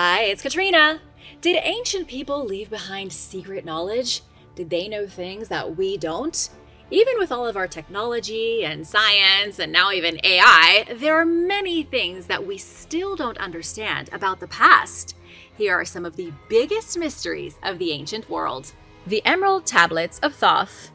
Hi, it's Katrina. Did ancient people leave behind secret knowledge? Did they know things that we don't? Even with all of our technology and science and now even AI, there are many things that we still don't understand about the past. Here are some of the biggest mysteries of the ancient world. The Emerald Tablets of Thoth.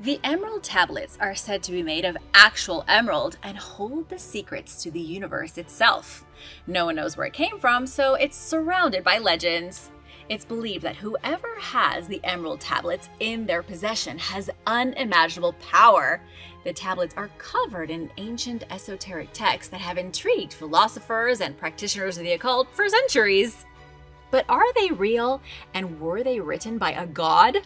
The emerald tablets are said to be made of actual emerald and hold the secrets to the universe itself. No one knows where it came from, so it's surrounded by legends. It's believed that whoever has the emerald tablets in their possession has unimaginable power. The tablets are covered in ancient esoteric texts that have intrigued philosophers and practitioners of the occult for centuries. But are they real, and were they written by a god?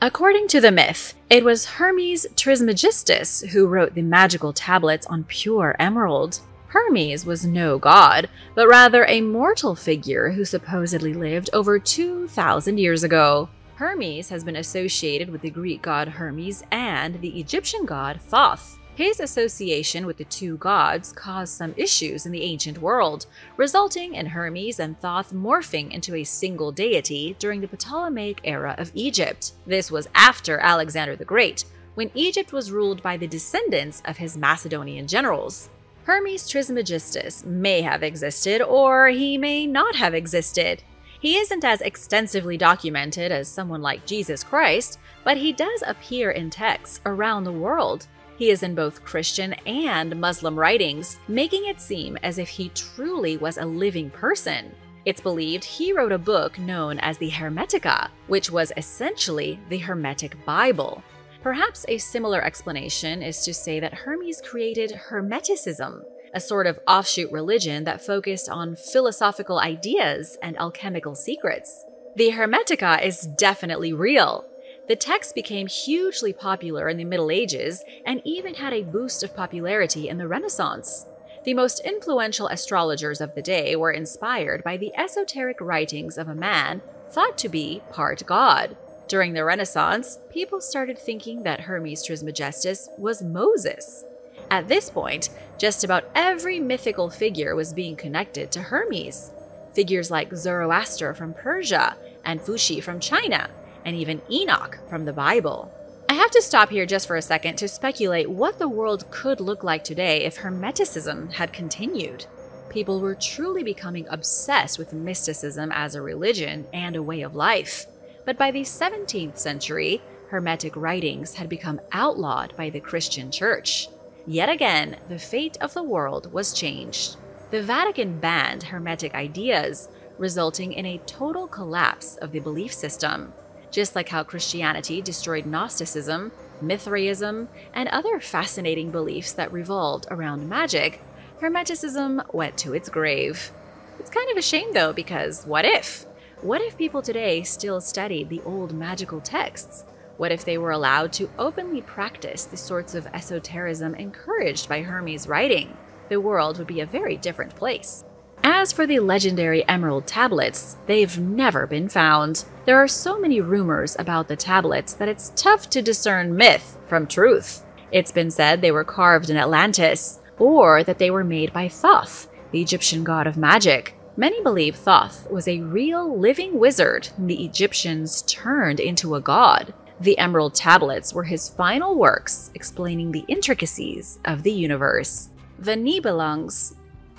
According to the myth, it was Hermes Trismegistus who wrote the magical tablets on pure emerald. Hermes was no god, but rather a mortal figure who supposedly lived over 2,000 years ago. Hermes has been associated with the Greek god Hermes and the Egyptian god Thoth. His association with the two gods caused some issues in the ancient world, resulting in Hermes and Thoth morphing into a single deity during the Ptolemaic era of Egypt. This was after Alexander the Great, when Egypt was ruled by the descendants of his Macedonian generals. Hermes Trismegistus may have existed, or he may not have existed. He isn't as extensively documented as someone like Jesus Christ, but he does appear in texts around the world, he is in both Christian and Muslim writings, making it seem as if he truly was a living person. It's believed he wrote a book known as the Hermetica, which was essentially the Hermetic Bible. Perhaps a similar explanation is to say that Hermes created Hermeticism, a sort of offshoot religion that focused on philosophical ideas and alchemical secrets. The Hermetica is definitely real, the text became hugely popular in the Middle Ages and even had a boost of popularity in the Renaissance. The most influential astrologers of the day were inspired by the esoteric writings of a man thought to be part god. During the Renaissance, people started thinking that Hermes Trismegistus was Moses. At this point, just about every mythical figure was being connected to Hermes. Figures like Zoroaster from Persia and Fuxi from China and even Enoch from the Bible. I have to stop here just for a second to speculate what the world could look like today if Hermeticism had continued. People were truly becoming obsessed with mysticism as a religion and a way of life. But by the 17th century, Hermetic writings had become outlawed by the Christian Church. Yet again, the fate of the world was changed. The Vatican banned Hermetic ideas, resulting in a total collapse of the belief system just like how Christianity destroyed Gnosticism, Mithraism, and other fascinating beliefs that revolved around magic, Hermeticism went to its grave. It's kind of a shame though, because what if? What if people today still studied the old magical texts? What if they were allowed to openly practice the sorts of esotericism encouraged by Hermes' writing? The world would be a very different place. As for the legendary emerald tablets, they've never been found. There are so many rumors about the tablets that it's tough to discern myth from truth. It's been said they were carved in Atlantis, or that they were made by Thoth, the Egyptian god of magic. Many believe Thoth was a real living wizard whom the Egyptians turned into a god. The Emerald Tablets were his final works explaining the intricacies of the universe. The Nibelungs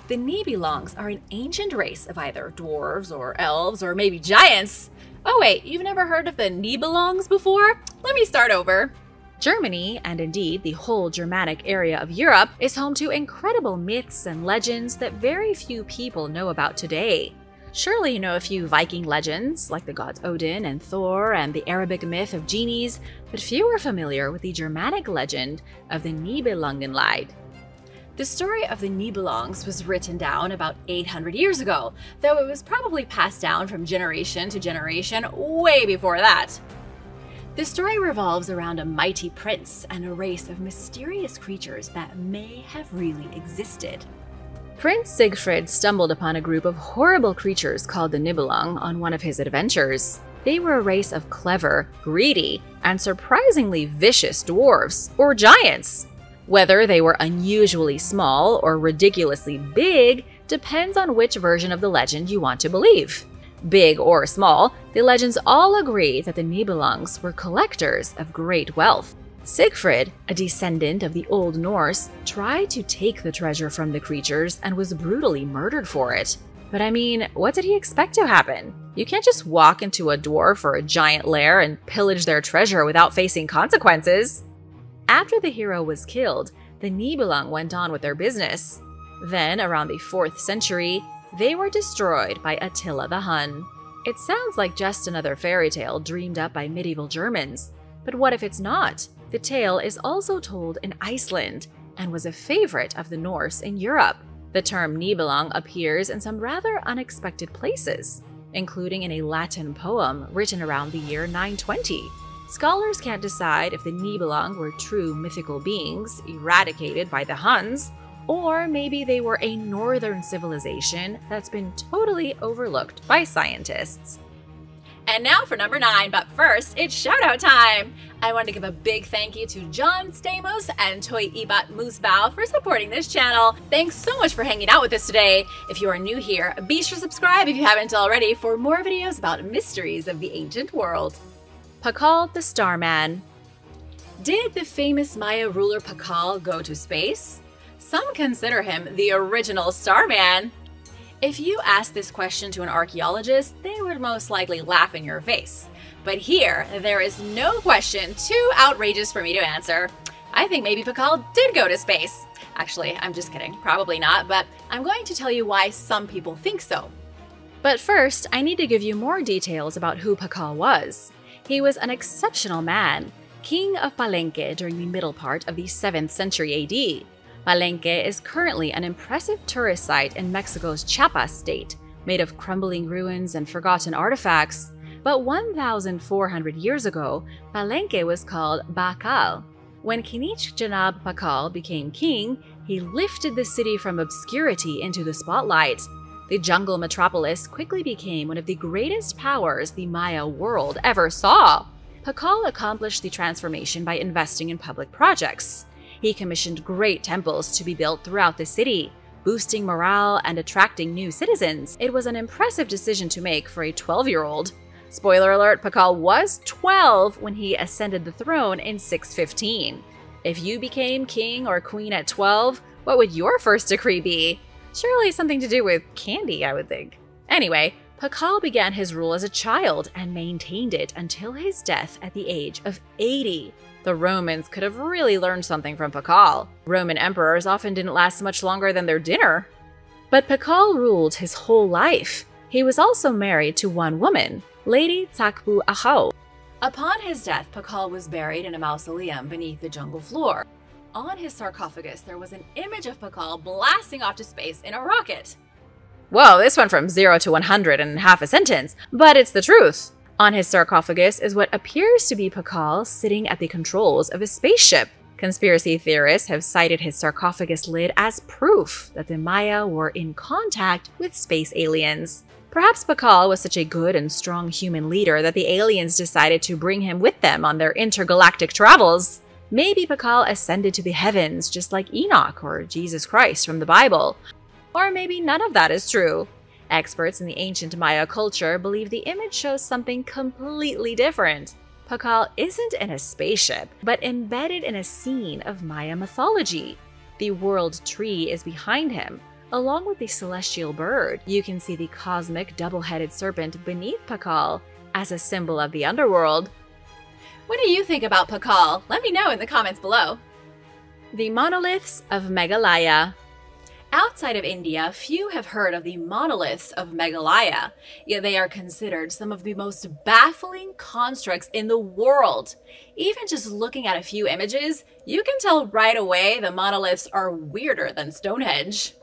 the Nibelungs are an ancient race of either dwarves or elves or maybe giants. Oh wait, you've never heard of the Nibelungs before? Let me start over. Germany, and indeed the whole Germanic area of Europe, is home to incredible myths and legends that very few people know about today. Surely you know a few Viking legends, like the gods Odin and Thor, and the Arabic myth of genies, but few are familiar with the Germanic legend of the Nibelungenlied, the story of the Nibelungs was written down about 800 years ago, though it was probably passed down from generation to generation way before that. The story revolves around a mighty prince and a race of mysterious creatures that may have really existed. Prince Siegfried stumbled upon a group of horrible creatures called the Nibelung on one of his adventures. They were a race of clever, greedy, and surprisingly vicious dwarves, or giants. Whether they were unusually small or ridiculously big depends on which version of the legend you want to believe. Big or small, the legends all agree that the Nibelungs were collectors of great wealth. Siegfried, a descendant of the Old Norse, tried to take the treasure from the creatures and was brutally murdered for it. But I mean, what did he expect to happen? You can't just walk into a dwarf or a giant lair and pillage their treasure without facing consequences. After the hero was killed, the Nibelung went on with their business. Then, around the 4th century, they were destroyed by Attila the Hun. It sounds like just another fairy tale dreamed up by medieval Germans. But what if it's not? The tale is also told in Iceland and was a favorite of the Norse in Europe. The term Nibelung appears in some rather unexpected places, including in a Latin poem written around the year 920. Scholars can't decide if the Nibelung were true mythical beings eradicated by the Huns, or maybe they were a northern civilization that's been totally overlooked by scientists. And now for number nine, but first, it's shout out time! I want to give a big thank you to John Stamos and Toy Ibat Musbao for supporting this channel. Thanks so much for hanging out with us today. If you are new here, be sure to subscribe if you haven't already for more videos about mysteries of the ancient world. Pakal the Starman Did the famous Maya ruler Pakal go to space? Some consider him the original Starman. If you ask this question to an archaeologist, they would most likely laugh in your face. But here, there is no question too outrageous for me to answer. I think maybe Pakal did go to space. Actually, I'm just kidding. Probably not, but I'm going to tell you why some people think so. But first, I need to give you more details about who Pakal was. He was an exceptional man, king of Palenque during the middle part of the 7th century AD. Palenque is currently an impressive tourist site in Mexico's Chiapas state, made of crumbling ruins and forgotten artifacts. But 1,400 years ago, Palenque was called Bacal. When Kinich Janab Pakal became king, he lifted the city from obscurity into the spotlight. The jungle metropolis quickly became one of the greatest powers the Maya world ever saw. Pakal accomplished the transformation by investing in public projects. He commissioned great temples to be built throughout the city, boosting morale and attracting new citizens. It was an impressive decision to make for a 12 year old. Spoiler alert, Pakal was 12 when he ascended the throne in 615. If you became king or queen at 12, what would your first decree be? Surely something to do with candy, I would think. Anyway, Pakal began his rule as a child and maintained it until his death at the age of 80. The Romans could have really learned something from Pakal. Roman emperors often didn't last much longer than their dinner. But Pakal ruled his whole life. He was also married to one woman, Lady Takbu Ahau. Upon his death, Pakal was buried in a mausoleum beneath the jungle floor. On his sarcophagus, there was an image of Pakal blasting off to space in a rocket. Whoa, this went from 0 to 100 in half a sentence, but it's the truth. On his sarcophagus is what appears to be Pakal sitting at the controls of a spaceship. Conspiracy theorists have cited his sarcophagus lid as proof that the Maya were in contact with space aliens. Perhaps Pakal was such a good and strong human leader that the aliens decided to bring him with them on their intergalactic travels. Maybe Pakal ascended to the heavens just like Enoch or Jesus Christ from the Bible. Or maybe none of that is true. Experts in the ancient Maya culture believe the image shows something completely different. Pakal isn't in a spaceship, but embedded in a scene of Maya mythology. The world tree is behind him, along with the celestial bird. You can see the cosmic double headed serpent beneath Pakal as a symbol of the underworld. What do you think about Pakal? Let me know in the comments below. The monoliths of Meghalaya Outside of India, few have heard of the monoliths of Meghalaya, yet they are considered some of the most baffling constructs in the world. Even just looking at a few images, you can tell right away the monoliths are weirder than Stonehenge.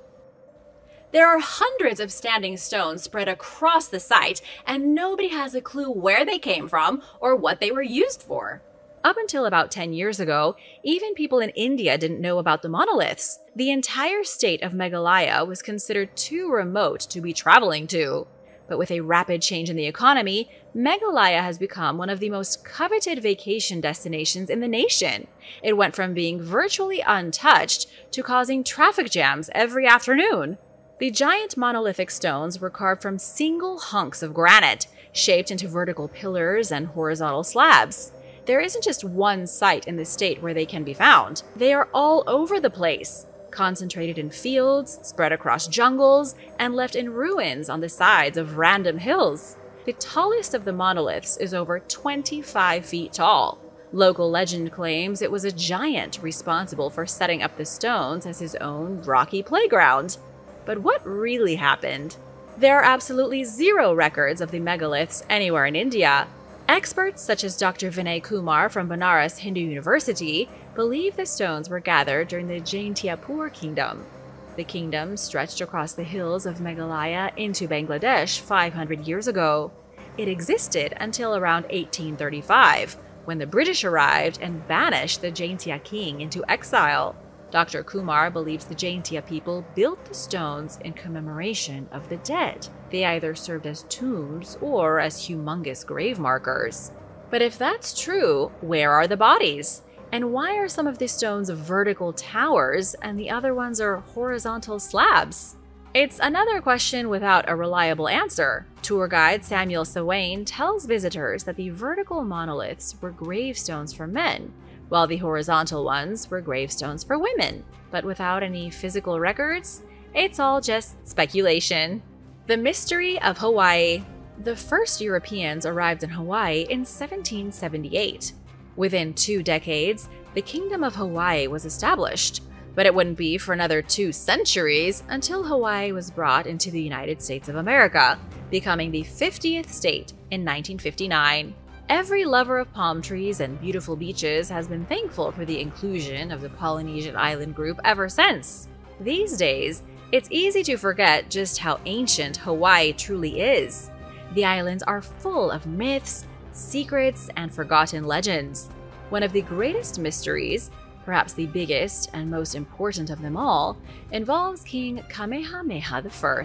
There are hundreds of standing stones spread across the site, and nobody has a clue where they came from or what they were used for. Up until about 10 years ago, even people in India didn't know about the monoliths. The entire state of Meghalaya was considered too remote to be traveling to. But with a rapid change in the economy, Meghalaya has become one of the most coveted vacation destinations in the nation. It went from being virtually untouched to causing traffic jams every afternoon. The giant monolithic stones were carved from single hunks of granite, shaped into vertical pillars and horizontal slabs. There isn't just one site in the state where they can be found. They are all over the place, concentrated in fields, spread across jungles, and left in ruins on the sides of random hills. The tallest of the monoliths is over 25 feet tall. Local legend claims it was a giant responsible for setting up the stones as his own rocky playground. But what really happened? There are absolutely zero records of the megaliths anywhere in India, Experts such as Dr. Vinay Kumar from Banaras Hindu University believe the stones were gathered during the Jaintiapur kingdom. The kingdom stretched across the hills of Meghalaya into Bangladesh 500 years ago. It existed until around 1835, when the British arrived and banished the Jaintia king into exile. Dr. Kumar believes the Jaintia people built the stones in commemoration of the dead. They either served as tombs or as humongous grave markers. But if that's true, where are the bodies? And why are some of the stones vertical towers and the other ones are horizontal slabs? It's another question without a reliable answer. Tour guide Samuel Sawain tells visitors that the vertical monoliths were gravestones for men, while the horizontal ones were gravestones for women. But without any physical records, it's all just speculation. The Mystery of Hawaii The first Europeans arrived in Hawaii in 1778. Within two decades, the Kingdom of Hawaii was established, but it wouldn't be for another two centuries until Hawaii was brought into the United States of America, becoming the 50th state in 1959. Every lover of palm trees and beautiful beaches has been thankful for the inclusion of the Polynesian island group ever since. These days, it's easy to forget just how ancient Hawaii truly is. The islands are full of myths, secrets, and forgotten legends. One of the greatest mysteries, perhaps the biggest and most important of them all, involves King Kamehameha I.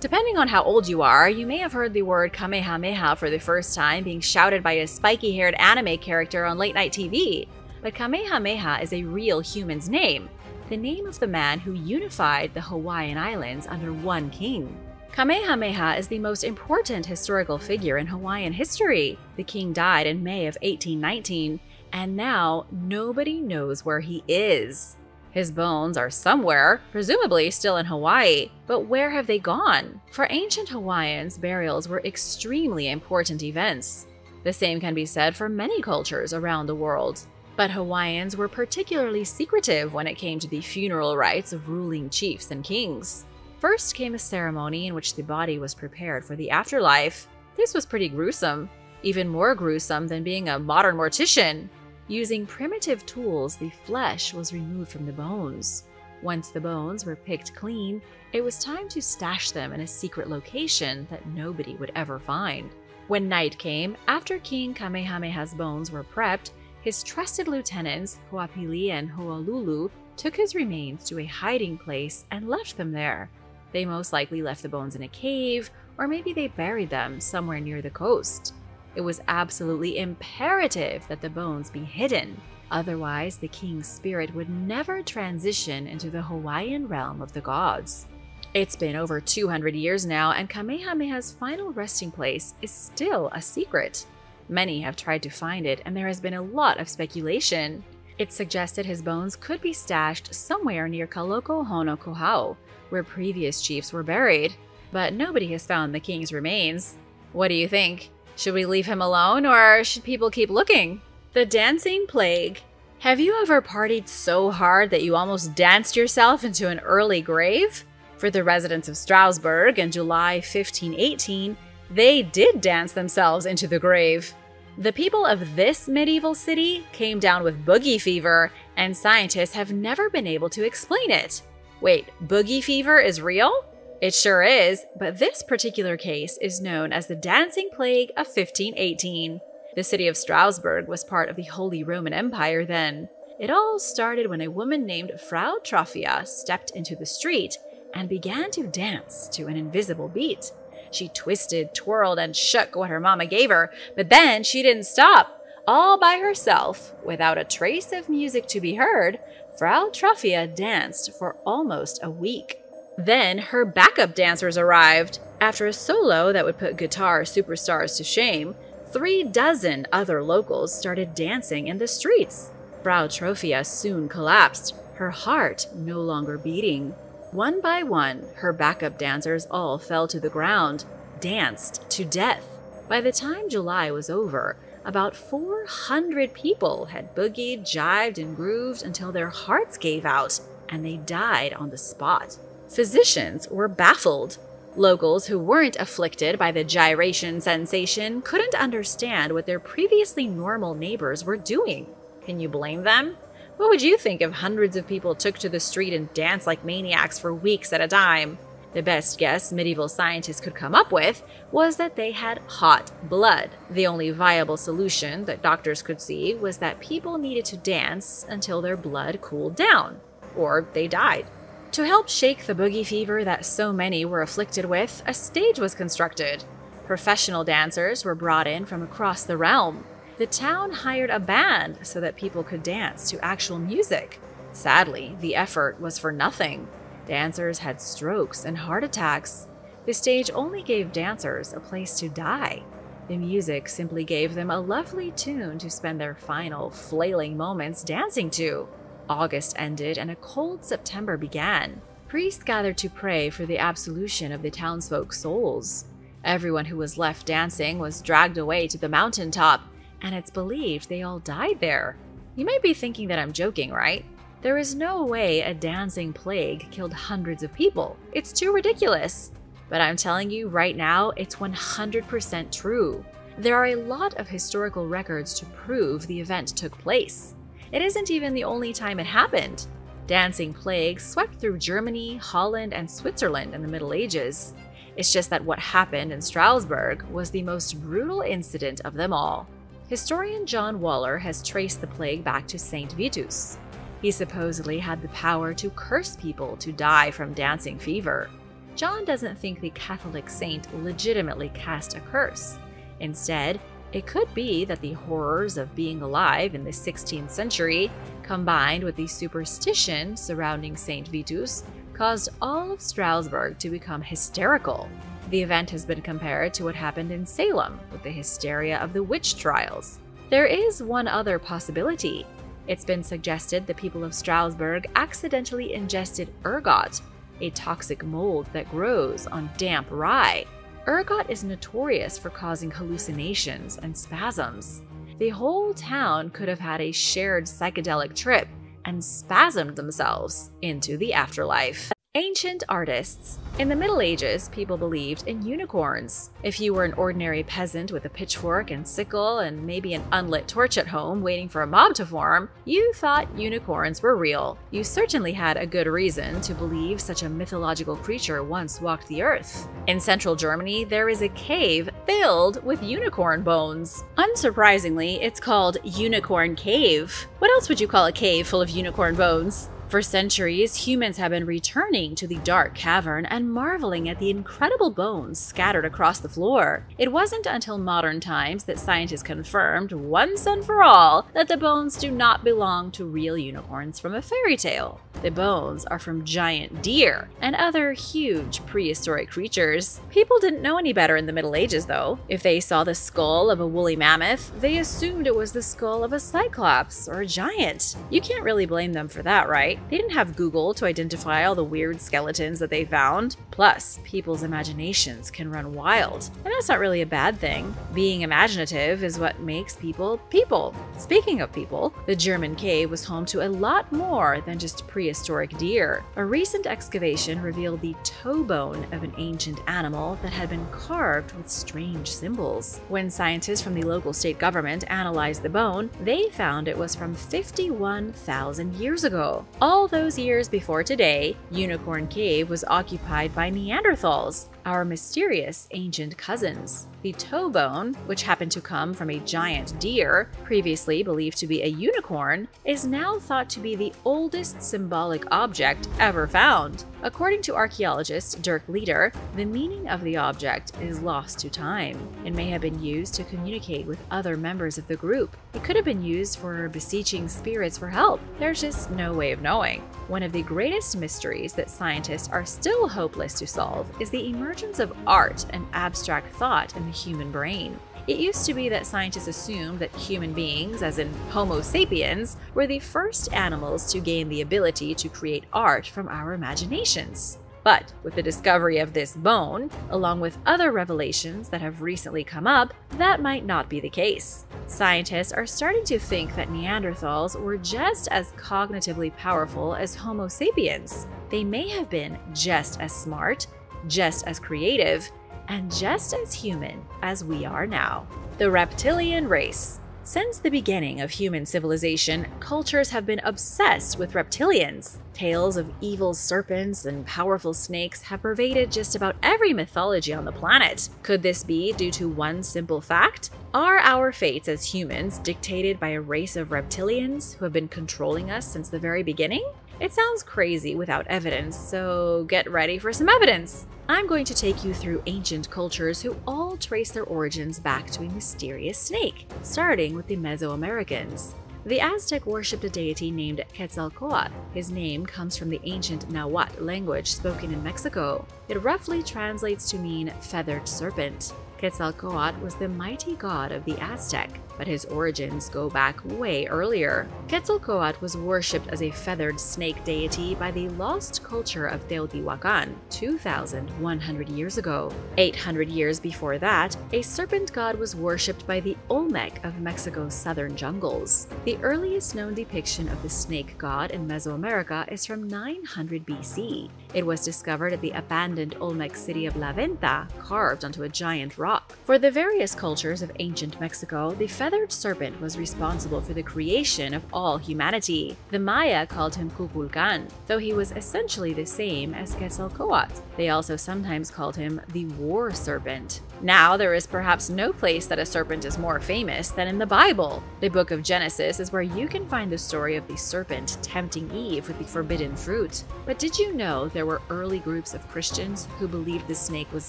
Depending on how old you are, you may have heard the word Kamehameha for the first time being shouted by a spiky haired anime character on late night TV. But Kamehameha is a real human's name, the name of the man who unified the Hawaiian Islands under one king. Kamehameha is the most important historical figure in Hawaiian history. The king died in May of 1819, and now nobody knows where he is. His bones are somewhere, presumably still in Hawaii, but where have they gone? For ancient Hawaiians, burials were extremely important events. The same can be said for many cultures around the world. But Hawaiians were particularly secretive when it came to the funeral rites of ruling chiefs and kings. First came a ceremony in which the body was prepared for the afterlife. This was pretty gruesome, even more gruesome than being a modern mortician. Using primitive tools, the flesh was removed from the bones. Once the bones were picked clean, it was time to stash them in a secret location that nobody would ever find. When night came, after King Kamehameha's bones were prepped, his trusted lieutenants, Hoapili and Hoolulu, took his remains to a hiding place and left them there. They most likely left the bones in a cave, or maybe they buried them somewhere near the coast. It was absolutely imperative that the bones be hidden. Otherwise, the king's spirit would never transition into the Hawaiian realm of the gods. It's been over 200 years now, and Kamehameha's final resting place is still a secret. Many have tried to find it, and there has been a lot of speculation. It's suggested his bones could be stashed somewhere near Kaloko-Honokohau, where previous chiefs were buried, but nobody has found the king's remains. What do you think? Should we leave him alone or should people keep looking? The Dancing Plague. Have you ever partied so hard that you almost danced yourself into an early grave? For the residents of Strasbourg in July 1518, they did dance themselves into the grave. The people of this medieval city came down with boogie fever, and scientists have never been able to explain it. Wait, boogie fever is real? It sure is, but this particular case is known as the Dancing Plague of 1518. The city of Strasbourg was part of the Holy Roman Empire then. It all started when a woman named Frau Troffea stepped into the street and began to dance to an invisible beat. She twisted, twirled, and shook what her mama gave her, but then she didn't stop. All by herself, without a trace of music to be heard, Frau Troffea danced for almost a week. Then her backup dancers arrived. After a solo that would put guitar superstars to shame, three dozen other locals started dancing in the streets. Frau Troffea soon collapsed, her heart no longer beating. One by one, her backup dancers all fell to the ground, danced to death. By the time July was over, about 400 people had boogied, jived, and grooved until their hearts gave out and they died on the spot. Physicians were baffled. Locals who weren't afflicted by the gyration sensation couldn't understand what their previously normal neighbors were doing. Can you blame them? What would you think if hundreds of people took to the street and danced like maniacs for weeks at a time? The best guess medieval scientists could come up with was that they had hot blood. The only viable solution that doctors could see was that people needed to dance until their blood cooled down, or they died. To help shake the boogie fever that so many were afflicted with, a stage was constructed. Professional dancers were brought in from across the realm. The town hired a band so that people could dance to actual music. Sadly, the effort was for nothing. Dancers had strokes and heart attacks. The stage only gave dancers a place to die. The music simply gave them a lovely tune to spend their final, flailing moments dancing to. August ended and a cold September began. Priests gathered to pray for the absolution of the townsfolk's souls. Everyone who was left dancing was dragged away to the mountain top, and it's believed they all died there. You might be thinking that I'm joking, right? There is no way a dancing plague killed hundreds of people. It's too ridiculous. But I'm telling you right now, it's 100% true. There are a lot of historical records to prove the event took place. It isn't even the only time it happened. Dancing plagues swept through Germany, Holland, and Switzerland in the Middle Ages. It's just that what happened in Strasbourg was the most brutal incident of them all. Historian John Waller has traced the plague back to St. Vitus. He supposedly had the power to curse people to die from dancing fever. John doesn't think the Catholic saint legitimately cast a curse. Instead, it could be that the horrors of being alive in the 16th century, combined with the superstition surrounding St. Vitus, caused all of Strasbourg to become hysterical. The event has been compared to what happened in Salem with the hysteria of the witch trials. There is one other possibility. It's been suggested the people of Strasbourg accidentally ingested ergot, a toxic mold that grows on damp rye. Ergot is notorious for causing hallucinations and spasms. The whole town could have had a shared psychedelic trip and spasmed themselves into the afterlife. Ancient artists. In the Middle Ages, people believed in unicorns. If you were an ordinary peasant with a pitchfork and sickle and maybe an unlit torch at home waiting for a mob to form, you thought unicorns were real. You certainly had a good reason to believe such a mythological creature once walked the earth. In central Germany, there is a cave filled with unicorn bones. Unsurprisingly, it's called Unicorn Cave. What else would you call a cave full of unicorn bones? For centuries, humans have been returning to the dark cavern and marveling at the incredible bones scattered across the floor. It wasn't until modern times that scientists confirmed, once and for all, that the bones do not belong to real unicorns from a fairy tale. The bones are from giant deer and other huge prehistoric creatures. People didn't know any better in the Middle Ages, though. If they saw the skull of a woolly mammoth, they assumed it was the skull of a cyclops or a giant. You can't really blame them for that, right? They didn't have Google to identify all the weird skeletons that they found. Plus, people's imaginations can run wild, and that's not really a bad thing. Being imaginative is what makes people people. Speaking of people, the German cave was home to a lot more than just prehistoric deer. A recent excavation revealed the toe bone of an ancient animal that had been carved with strange symbols. When scientists from the local state government analyzed the bone, they found it was from 51,000 years ago. All those years before today, Unicorn Cave was occupied by Neanderthals, our mysterious ancient cousins. The toe bone, which happened to come from a giant deer, previously believed to be a unicorn, is now thought to be the oldest symbolic object ever found. According to archaeologist Dirk Leder, the meaning of the object is lost to time. It may have been used to communicate with other members of the group. It could have been used for beseeching spirits for help. There's just no way of knowing. One of the greatest mysteries that scientists are still hopeless to solve is the emergence of art and abstract thought in the human brain. It used to be that scientists assumed that human beings, as in Homo sapiens, were the first animals to gain the ability to create art from our imaginations. But with the discovery of this bone, along with other revelations that have recently come up, that might not be the case. Scientists are starting to think that Neanderthals were just as cognitively powerful as Homo sapiens. They may have been just as smart, just as creative, and just as human as we are now. The reptilian race. Since the beginning of human civilization, cultures have been obsessed with reptilians. Tales of evil serpents and powerful snakes have pervaded just about every mythology on the planet. Could this be due to one simple fact? Are our fates as humans dictated by a race of reptilians who have been controlling us since the very beginning? It sounds crazy without evidence, so get ready for some evidence. I'm going to take you through ancient cultures who all trace their origins back to a mysterious snake, starting with the Mesoamericans. The Aztec worshipped a deity named Quetzalcoatl. His name comes from the ancient Nahuatl language spoken in Mexico. It roughly translates to mean feathered serpent. Quetzalcoatl was the mighty god of the Aztec, but his origins go back way earlier. Quetzalcoatl was worshipped as a feathered snake deity by the lost culture of Teotihuacan 2,100 years ago. 800 years before that, a serpent god was worshipped by the Olmec of Mexico's southern jungles. The earliest known depiction of the snake god in Mesoamerica is from 900 BC. It was discovered at the abandoned Olmec city of La Venta, carved onto a giant rock. For the various cultures of ancient Mexico, the feathered serpent was responsible for the creation of all humanity. The Maya called him Kukulkan, though he was essentially the same as Quetzalcoatl. They also sometimes called him the war serpent. Now, there is perhaps no place that a serpent is more famous than in the Bible. The book of Genesis is where you can find the story of the serpent tempting Eve with the forbidden fruit. But did you know there were early groups of Christians who believed the snake was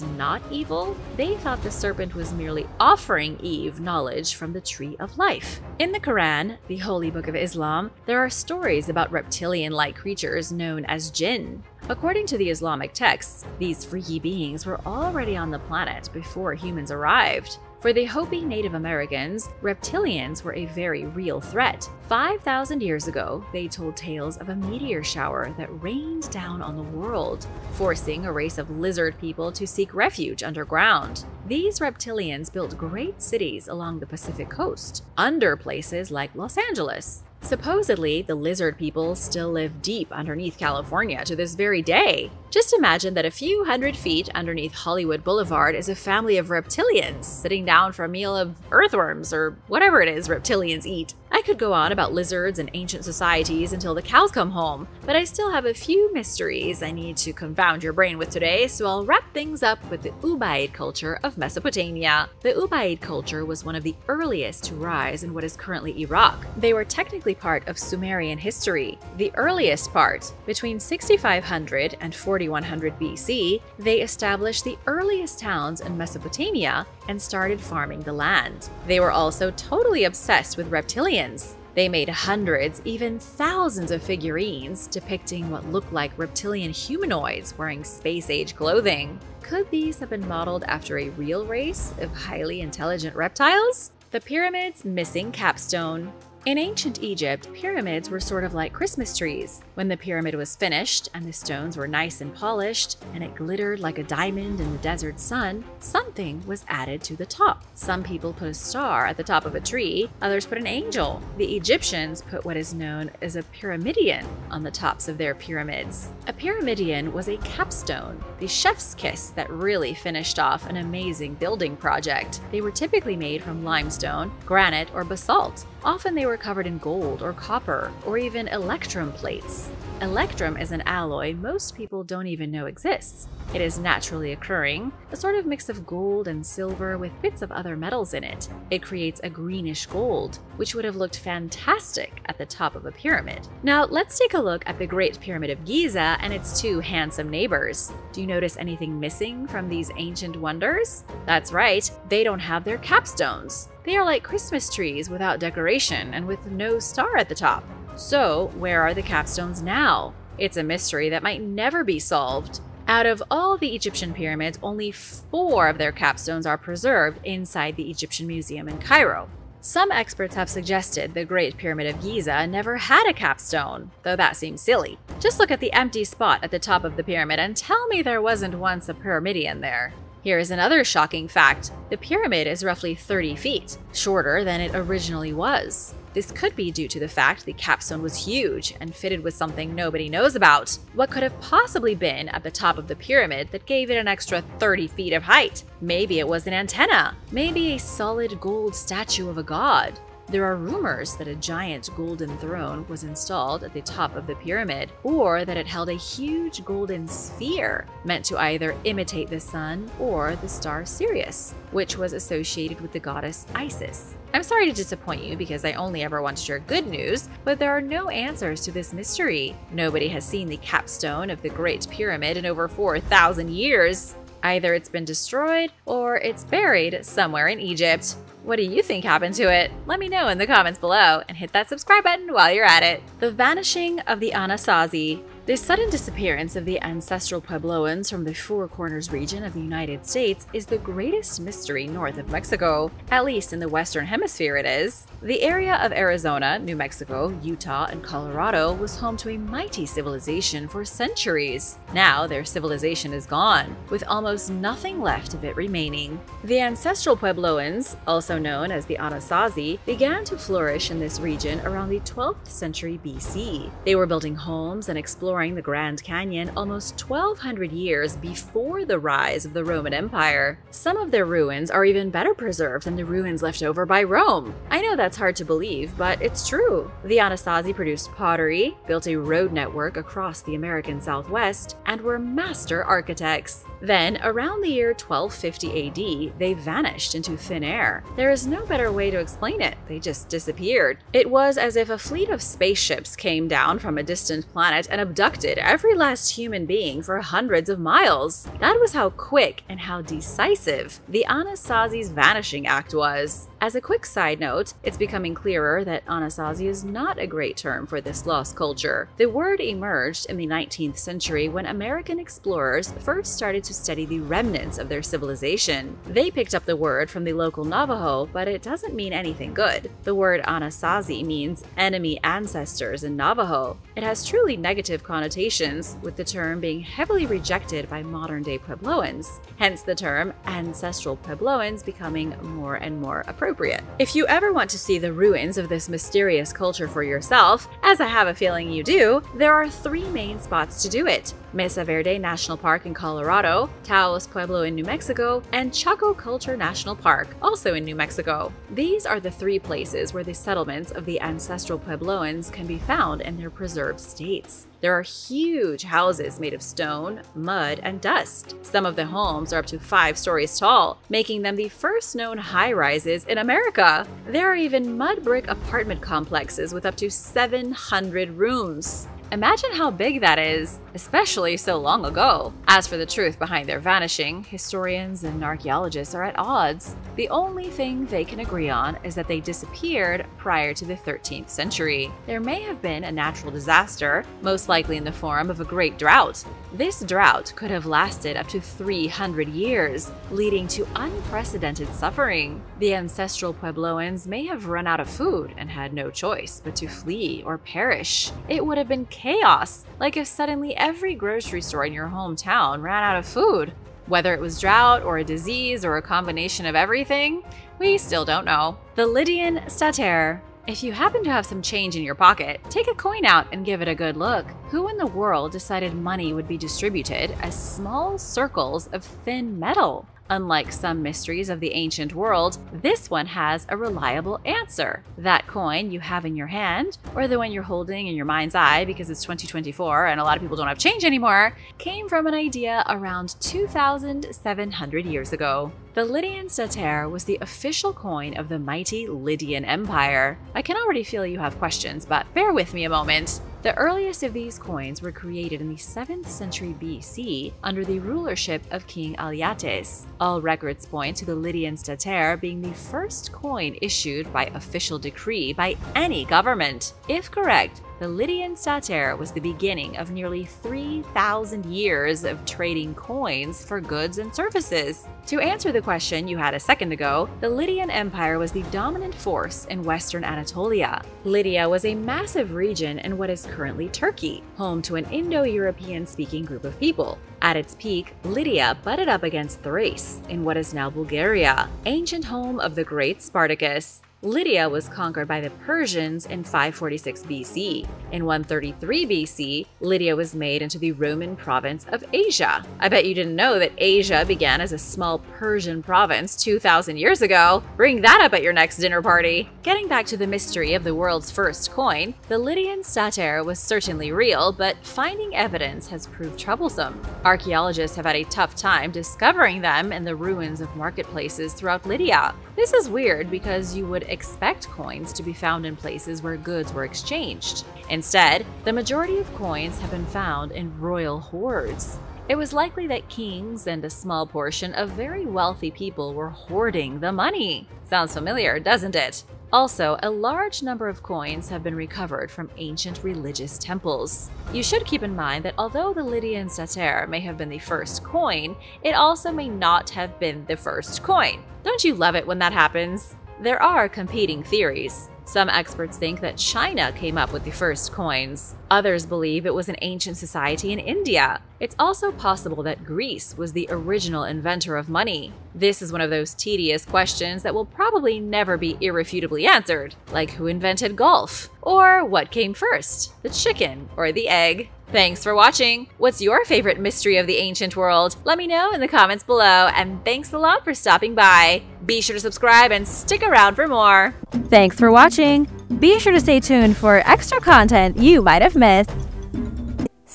not evil? They thought the serpent was merely offering Eve knowledge from the tree of life. In the Quran, the holy book of Islam, there are stories about reptilian like creatures known as jinn. According to the Islamic texts, these freaky beings were already on the planet before humans arrived. For the Hopi Native Americans, reptilians were a very real threat. 5,000 years ago, they told tales of a meteor shower that rained down on the world, forcing a race of lizard people to seek refuge underground. These reptilians built great cities along the Pacific coast, under places like Los Angeles. Supposedly, the lizard people still live deep underneath California to this very day. Just imagine that a few hundred feet underneath Hollywood Boulevard is a family of reptilians sitting down for a meal of earthworms or whatever it is reptilians eat. I could go on about lizards and ancient societies until the cows come home, but I still have a few mysteries I need to confound your brain with today, so I'll wrap things up with the Ubaid culture of Mesopotamia. The Ubaid culture was one of the earliest to rise in what is currently Iraq. They were technically part of Sumerian history. The earliest part, between 6500 and 4100 BC, they established the earliest towns in Mesopotamia and started farming the land. They were also totally obsessed with reptilians. They made hundreds, even thousands of figurines depicting what looked like reptilian humanoids wearing space age clothing. Could these have been modeled after a real race of highly intelligent reptiles? The pyramid's missing capstone. In ancient Egypt, pyramids were sort of like Christmas trees. When the pyramid was finished and the stones were nice and polished and it glittered like a diamond in the desert sun, something was added to the top. Some people put a star at the top of a tree, others put an angel. The Egyptians put what is known as a pyramidion on the tops of their pyramids. A pyramidion was a capstone, the chef's kiss that really finished off an amazing building project. They were typically made from limestone, granite, or basalt. Often they were covered in gold or copper or even electrum plates. Electrum is an alloy most people don't even know exists. It is naturally occurring, a sort of mix of gold and silver with bits of other metals in it. It creates a greenish gold, which would have looked fantastic at the top of a pyramid. Now, let's take a look at the Great Pyramid of Giza and its two handsome neighbors. Do you notice anything missing from these ancient wonders? That's right, they don't have their capstones. They are like Christmas trees without decoration and with no star at the top. So, where are the capstones now? It's a mystery that might never be solved. Out of all the Egyptian pyramids, only four of their capstones are preserved inside the Egyptian Museum in Cairo. Some experts have suggested the Great Pyramid of Giza never had a capstone, though that seems silly. Just look at the empty spot at the top of the pyramid and tell me there wasn't once a pyramidion there. Here is another shocking fact. The pyramid is roughly 30 feet, shorter than it originally was. This could be due to the fact the capstone was huge and fitted with something nobody knows about. What could have possibly been at the top of the pyramid that gave it an extra 30 feet of height? Maybe it was an antenna. Maybe a solid gold statue of a god. There are rumors that a giant golden throne was installed at the top of the pyramid, or that it held a huge golden sphere meant to either imitate the sun or the star Sirius, which was associated with the goddess Isis. I'm sorry to disappoint you because I only ever want to share good news, but there are no answers to this mystery. Nobody has seen the capstone of the Great Pyramid in over 4,000 years. Either it's been destroyed or it's buried somewhere in Egypt. What do you think happened to it? Let me know in the comments below and hit that subscribe button while you're at it. The vanishing of the Anasazi. The sudden disappearance of the ancestral Puebloans from the Four Corners region of the United States is the greatest mystery north of Mexico, at least in the Western Hemisphere it is. The area of Arizona, New Mexico, Utah, and Colorado was home to a mighty civilization for centuries. Now their civilization is gone, with almost nothing left of it remaining. The ancestral Puebloans, also known as the Anasazi, began to flourish in this region around the 12th century BC. They were building homes and exploring the Grand Canyon almost 1200 years before the rise of the Roman Empire. Some of their ruins are even better preserved than the ruins left over by Rome. I know that's hard to believe, but it's true. The Anasazi produced pottery, built a road network across the American Southwest, and were master architects. Then, around the year 1250 AD, they vanished into thin air. There is no better way to explain it, they just disappeared. It was as if a fleet of spaceships came down from a distant planet and abducted every last human being for hundreds of miles. That was how quick and how decisive the Anasazi's vanishing act was. As a quick side note, it's becoming clearer that Anasazi is not a great term for this lost culture. The word emerged in the 19th century when American explorers first started to study the remnants of their civilization. They picked up the word from the local Navajo, but it doesn't mean anything good. The word Anasazi means enemy ancestors in Navajo. It has truly negative connotations, with the term being heavily rejected by modern day Puebloans, hence the term ancestral Puebloans becoming more and more appropriate. If you ever want to see the ruins of this mysterious culture for yourself, as I have a feeling you do, there are three main spots to do it. Mesa Verde National Park in Colorado, Taos Pueblo in New Mexico, and Chaco Culture National Park, also in New Mexico. These are the three places where the settlements of the ancestral Puebloans can be found in their preserved states. There are huge houses made of stone, mud, and dust. Some of the homes are up to five stories tall, making them the first known high rises in America. There are even mud brick apartment complexes with up to 700 rooms. Imagine how big that is, especially so long ago. As for the truth behind their vanishing, historians and archaeologists are at odds. The only thing they can agree on is that they disappeared prior to the 13th century. There may have been a natural disaster, most likely in the form of a great drought. This drought could have lasted up to 300 years, leading to unprecedented suffering. The ancestral Puebloans may have run out of food and had no choice but to flee or perish. It would have been chaos, like if suddenly every grocery store in your hometown ran out of food. Whether it was drought or a disease or a combination of everything, we still don't know. The Lydian Stater if you happen to have some change in your pocket, take a coin out and give it a good look. Who in the world decided money would be distributed as small circles of thin metal? Unlike some mysteries of the ancient world, this one has a reliable answer. That coin you have in your hand, or the one you're holding in your mind's eye because it's 2024 and a lot of people don't have change anymore, came from an idea around 2,700 years ago. The Lydian stater was the official coin of the mighty Lydian Empire. I can already feel you have questions, but bear with me a moment. The earliest of these coins were created in the 7th century BC under the rulership of King Alyattes. All records point to the Lydian stater being the first coin issued by official decree by any government. If correct, the Lydian stater was the beginning of nearly 3,000 years of trading coins for goods and services. To answer the question you had a second ago, the Lydian Empire was the dominant force in western Anatolia. Lydia was a massive region in what is currently Turkey, home to an Indo European speaking group of people. At its peak, Lydia butted up against Thrace, in what is now Bulgaria, ancient home of the great Spartacus. Lydia was conquered by the Persians in 546 BC. In 133 BC, Lydia was made into the Roman province of Asia. I bet you didn't know that Asia began as a small Persian province 2,000 years ago. Bring that up at your next dinner party. Getting back to the mystery of the world's first coin, the Lydian stater was certainly real, but finding evidence has proved troublesome. Archaeologists have had a tough time discovering them in the ruins of marketplaces throughout Lydia. This is weird because you would expect coins to be found in places where goods were exchanged. Instead, the majority of coins have been found in royal hoards. It was likely that kings and a small portion of very wealthy people were hoarding the money. Sounds familiar, doesn't it? Also, a large number of coins have been recovered from ancient religious temples. You should keep in mind that although the Lydian stater may have been the first coin, it also may not have been the first coin. Don't you love it when that happens? There are competing theories. Some experts think that China came up with the first coins. Others believe it was an ancient society in India. It's also possible that Greece was the original inventor of money. This is one of those tedious questions that will probably never be irrefutably answered, like who invented golf? Or what came first, the chicken or the egg? Thanks for watching! What's your favorite mystery of the ancient world? Let me know in the comments below, and thanks a lot for stopping by! Be sure to subscribe and stick around for more! Thanks for watching! Be sure to stay tuned for extra content you might have missed.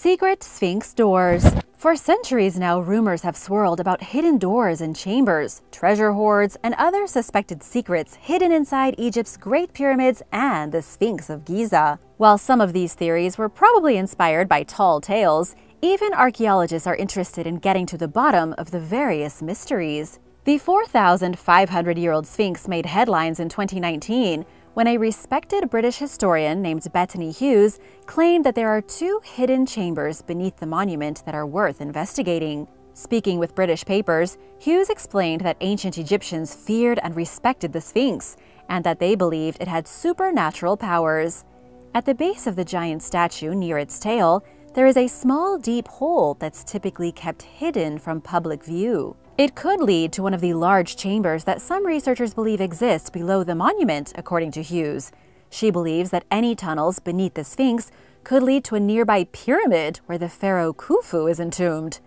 Secret Sphinx Doors For centuries now, rumors have swirled about hidden doors and chambers, treasure hoards, and other suspected secrets hidden inside Egypt's Great Pyramids and the Sphinx of Giza. While some of these theories were probably inspired by tall tales, even archaeologists are interested in getting to the bottom of the various mysteries. The 4,500 year old Sphinx made headlines in 2019 when a respected British historian named Bettany Hughes claimed that there are two hidden chambers beneath the monument that are worth investigating. Speaking with British papers, Hughes explained that ancient Egyptians feared and respected the Sphinx, and that they believed it had supernatural powers. At the base of the giant statue near its tail, there is a small deep hole that's typically kept hidden from public view. It could lead to one of the large chambers that some researchers believe exist below the monument, according to Hughes. She believes that any tunnels beneath the Sphinx could lead to a nearby pyramid where the pharaoh Khufu is entombed.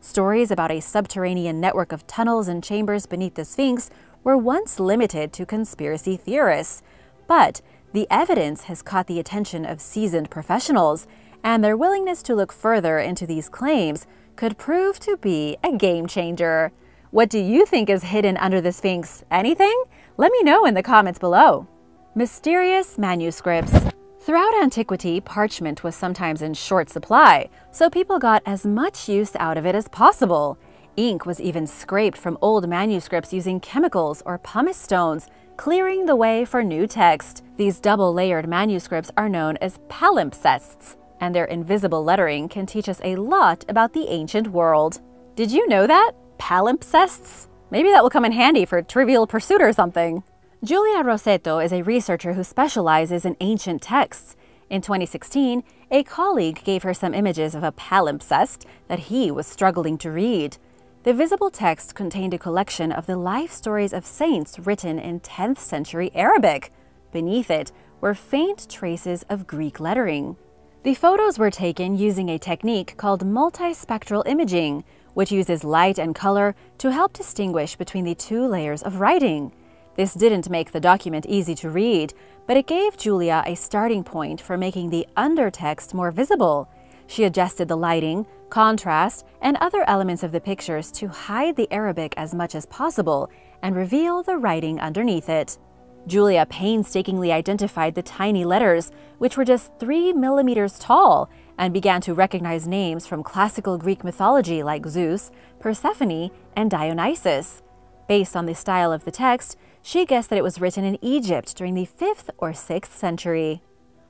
Stories about a subterranean network of tunnels and chambers beneath the Sphinx were once limited to conspiracy theorists, but the evidence has caught the attention of seasoned professionals, and their willingness to look further into these claims could prove to be a game changer. What do you think is hidden under the Sphinx? Anything? Let me know in the comments below. Mysterious manuscripts. Throughout antiquity, parchment was sometimes in short supply, so people got as much use out of it as possible. Ink was even scraped from old manuscripts using chemicals or pumice stones, clearing the way for new text. These double-layered manuscripts are known as palimpsests, and their invisible lettering can teach us a lot about the ancient world. Did you know that? Palimpsests? Maybe that will come in handy for Trivial Pursuit or something. Julia Rossetto is a researcher who specializes in ancient texts. In 2016, a colleague gave her some images of a palimpsest that he was struggling to read. The visible text contained a collection of the life stories of saints written in 10th century Arabic. Beneath it were faint traces of Greek lettering. The photos were taken using a technique called multispectral imaging, which uses light and color to help distinguish between the two layers of writing. This didn't make the document easy to read, but it gave Julia a starting point for making the undertext more visible. She adjusted the lighting, contrast, and other elements of the pictures to hide the Arabic as much as possible and reveal the writing underneath it. Julia painstakingly identified the tiny letters, which were just 3 millimeters tall, and began to recognize names from classical Greek mythology like Zeus, Persephone, and Dionysus. Based on the style of the text, she guessed that it was written in Egypt during the 5th or 6th century.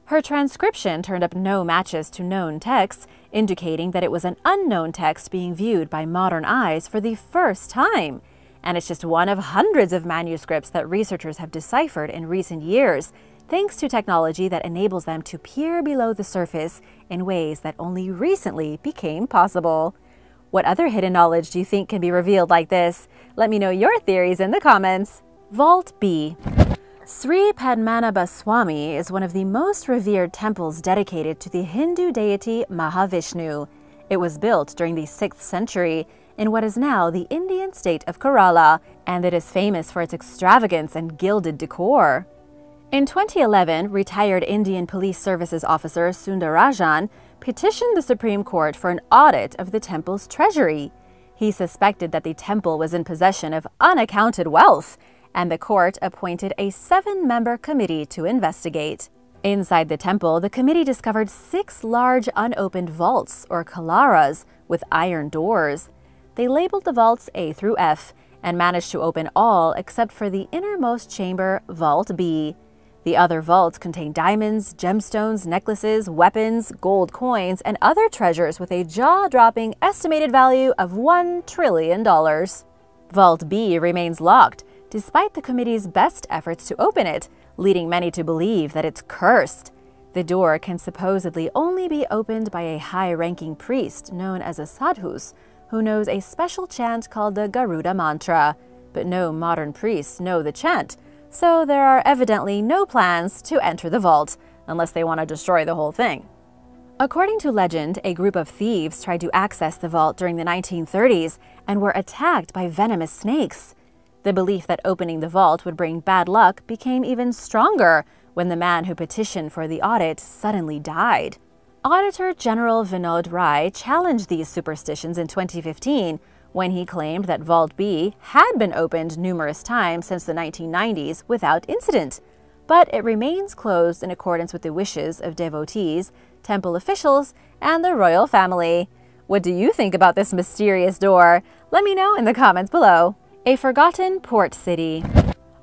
Her transcription turned up no matches to known texts, indicating that it was an unknown text being viewed by modern eyes for the first time. And it's just one of hundreds of manuscripts that researchers have deciphered in recent years, thanks to technology that enables them to peer below the surface in ways that only recently became possible. What other hidden knowledge do you think can be revealed like this? Let me know your theories in the comments. Vault B. Sri Padmanabha Swami is one of the most revered temples dedicated to the Hindu deity Mahavishnu. It was built during the 6th century in what is now the Indian state of Kerala, and it is famous for its extravagance and gilded decor. In 2011, retired Indian Police Services officer Sundarajan petitioned the Supreme Court for an audit of the temple's treasury. He suspected that the temple was in possession of unaccounted wealth and the court appointed a seven member committee to investigate. Inside the temple, the committee discovered six large unopened vaults, or kalaras, with iron doors. They labeled the vaults A through F and managed to open all except for the innermost chamber, Vault B. The other vaults contain diamonds, gemstones, necklaces, weapons, gold coins, and other treasures with a jaw dropping estimated value of $1 trillion. Vault B remains locked, despite the committee's best efforts to open it, leading many to believe that it's cursed. The door can supposedly only be opened by a high ranking priest known as a sadhus, who knows a special chant called the Garuda Mantra. But no modern priests know the chant, so there are evidently no plans to enter the vault, unless they want to destroy the whole thing. According to legend, a group of thieves tried to access the vault during the 1930s and were attacked by venomous snakes. The belief that opening the vault would bring bad luck became even stronger when the man who petitioned for the audit suddenly died. Auditor General Vinod Rai challenged these superstitions in 2015 when he claimed that Vault B had been opened numerous times since the 1990s without incident, but it remains closed in accordance with the wishes of devotees, temple officials, and the royal family. What do you think about this mysterious door? Let me know in the comments below. A forgotten port city.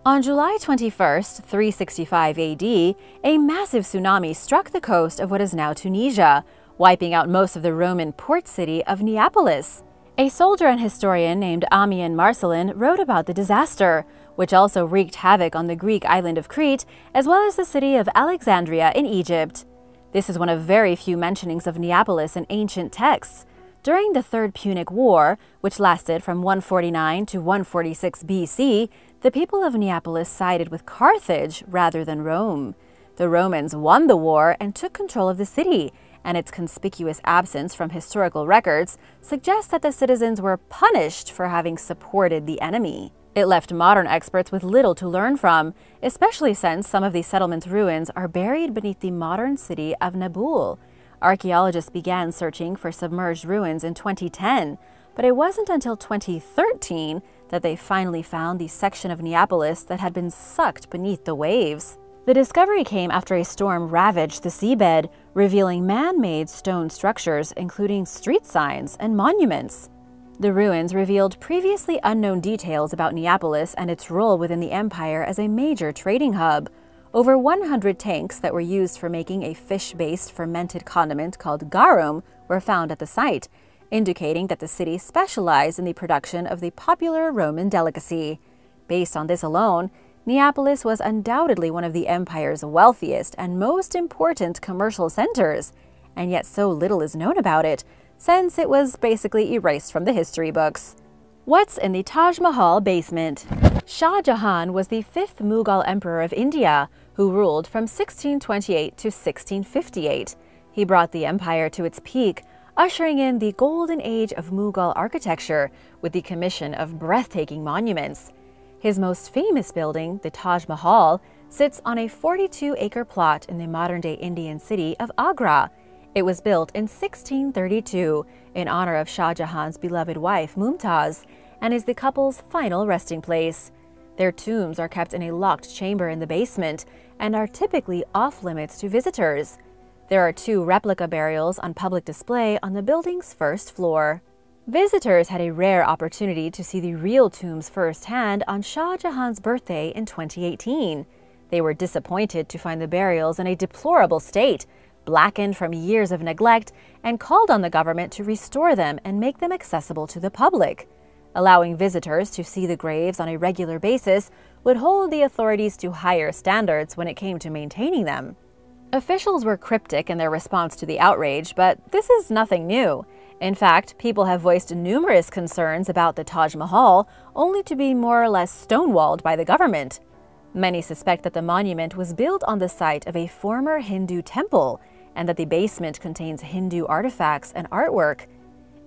On July 21, 365 AD, a massive tsunami struck the coast of what is now Tunisia, wiping out most of the Roman port city of Neapolis. A soldier and historian named Ammian Marcellin wrote about the disaster, which also wreaked havoc on the Greek island of Crete as well as the city of Alexandria in Egypt. This is one of very few mentionings of Neapolis in ancient texts. During the Third Punic War, which lasted from 149 to 146 BC, the people of Neapolis sided with Carthage rather than Rome. The Romans won the war and took control of the city, and its conspicuous absence from historical records suggests that the citizens were punished for having supported the enemy. It left modern experts with little to learn from, especially since some of the settlement's ruins are buried beneath the modern city of Nabeul, Archaeologists began searching for submerged ruins in 2010, but it wasn't until 2013 that they finally found the section of Neapolis that had been sucked beneath the waves. The discovery came after a storm ravaged the seabed, revealing man-made stone structures including street signs and monuments. The ruins revealed previously unknown details about Neapolis and its role within the empire as a major trading hub, over 100 tanks that were used for making a fish-based fermented condiment called garum were found at the site, indicating that the city specialized in the production of the popular Roman delicacy. Based on this alone, Neapolis was undoubtedly one of the empire's wealthiest and most important commercial centers, and yet so little is known about it, since it was basically erased from the history books. What's in the Taj Mahal basement? Shah Jahan was the fifth Mughal emperor of India, who ruled from 1628 to 1658. He brought the empire to its peak, ushering in the golden age of Mughal architecture with the commission of breathtaking monuments. His most famous building, the Taj Mahal, sits on a 42 acre plot in the modern day Indian city of Agra. It was built in 1632 in honor of Shah Jahan's beloved wife Mumtaz and is the couple's final resting place. Their tombs are kept in a locked chamber in the basement and are typically off limits to visitors. There are two replica burials on public display on the building's first floor. Visitors had a rare opportunity to see the real tombs firsthand on Shah Jahan's birthday in 2018. They were disappointed to find the burials in a deplorable state, blackened from years of neglect, and called on the government to restore them and make them accessible to the public. Allowing visitors to see the graves on a regular basis would hold the authorities to higher standards when it came to maintaining them. Officials were cryptic in their response to the outrage, but this is nothing new. In fact, people have voiced numerous concerns about the Taj Mahal, only to be more or less stonewalled by the government. Many suspect that the monument was built on the site of a former Hindu temple and that the basement contains Hindu artifacts and artwork.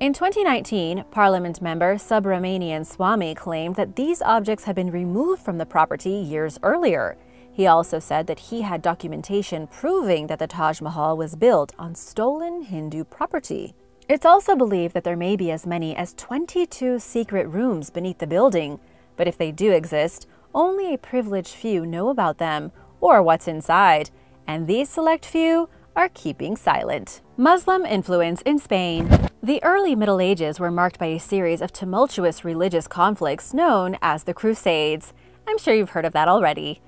In 2019, Parliament member Subramanian Swamy claimed that these objects had been removed from the property years earlier. He also said that he had documentation proving that the Taj Mahal was built on stolen Hindu property. It's also believed that there may be as many as 22 secret rooms beneath the building, but if they do exist, only a privileged few know about them or what's inside, and these select few are keeping silent. Muslim influence in Spain. The early Middle Ages were marked by a series of tumultuous religious conflicts known as the Crusades. I'm sure you've heard of that already.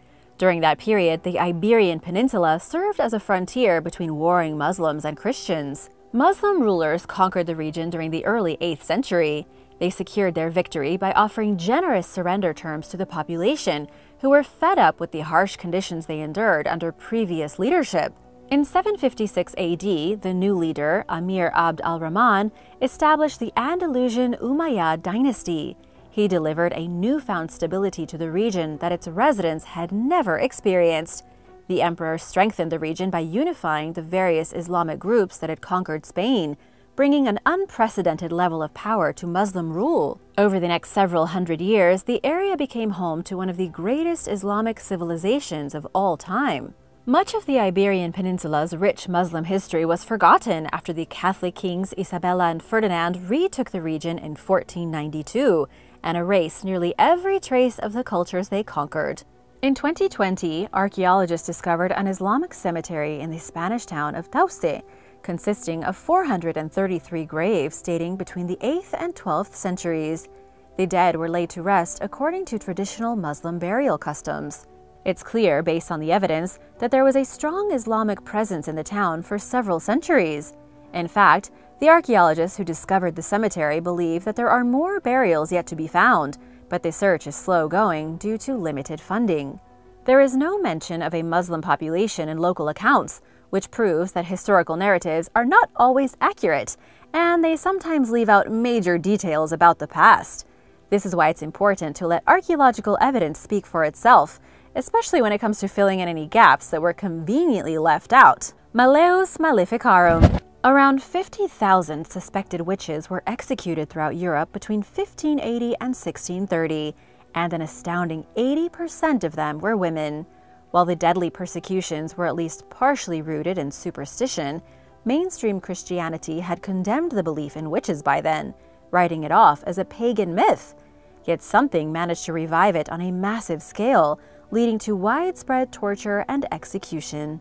During that period, the Iberian Peninsula served as a frontier between warring Muslims and Christians. Muslim rulers conquered the region during the early 8th century. They secured their victory by offering generous surrender terms to the population, who were fed up with the harsh conditions they endured under previous leadership. In 756 AD, the new leader, Amir Abd al-Rahman, established the Andalusian Umayyad dynasty. He delivered a newfound stability to the region that its residents had never experienced. The emperor strengthened the region by unifying the various Islamic groups that had conquered Spain, bringing an unprecedented level of power to Muslim rule. Over the next several hundred years, the area became home to one of the greatest Islamic civilizations of all time. Much of the Iberian Peninsula's rich Muslim history was forgotten after the Catholic kings Isabella and Ferdinand retook the region in 1492 and erase nearly every trace of the cultures they conquered. In 2020, archaeologists discovered an Islamic cemetery in the Spanish town of Tauste, consisting of 433 graves dating between the 8th and 12th centuries. The dead were laid to rest according to traditional Muslim burial customs. It's clear, based on the evidence, that there was a strong Islamic presence in the town for several centuries. In fact, the archaeologists who discovered the cemetery believe that there are more burials yet to be found, but the search is slow going due to limited funding. There is no mention of a Muslim population in local accounts, which proves that historical narratives are not always accurate, and they sometimes leave out major details about the past. This is why it's important to let archaeological evidence speak for itself, especially when it comes to filling in any gaps that were conveniently left out. Malleus Maleficarum Around 50,000 suspected witches were executed throughout Europe between 1580 and 1630, and an astounding 80% of them were women. While the deadly persecutions were at least partially rooted in superstition, mainstream Christianity had condemned the belief in witches by then, writing it off as a pagan myth. Yet something managed to revive it on a massive scale, leading to widespread torture and execution.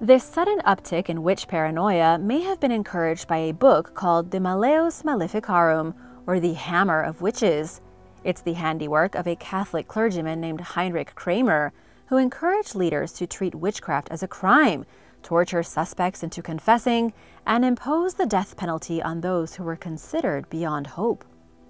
This sudden uptick in witch paranoia may have been encouraged by a book called the Malleus Maleficarum, or the Hammer of Witches. It's the handiwork of a Catholic clergyman named Heinrich Kramer, who encouraged leaders to treat witchcraft as a crime, torture suspects into confessing, and impose the death penalty on those who were considered beyond hope.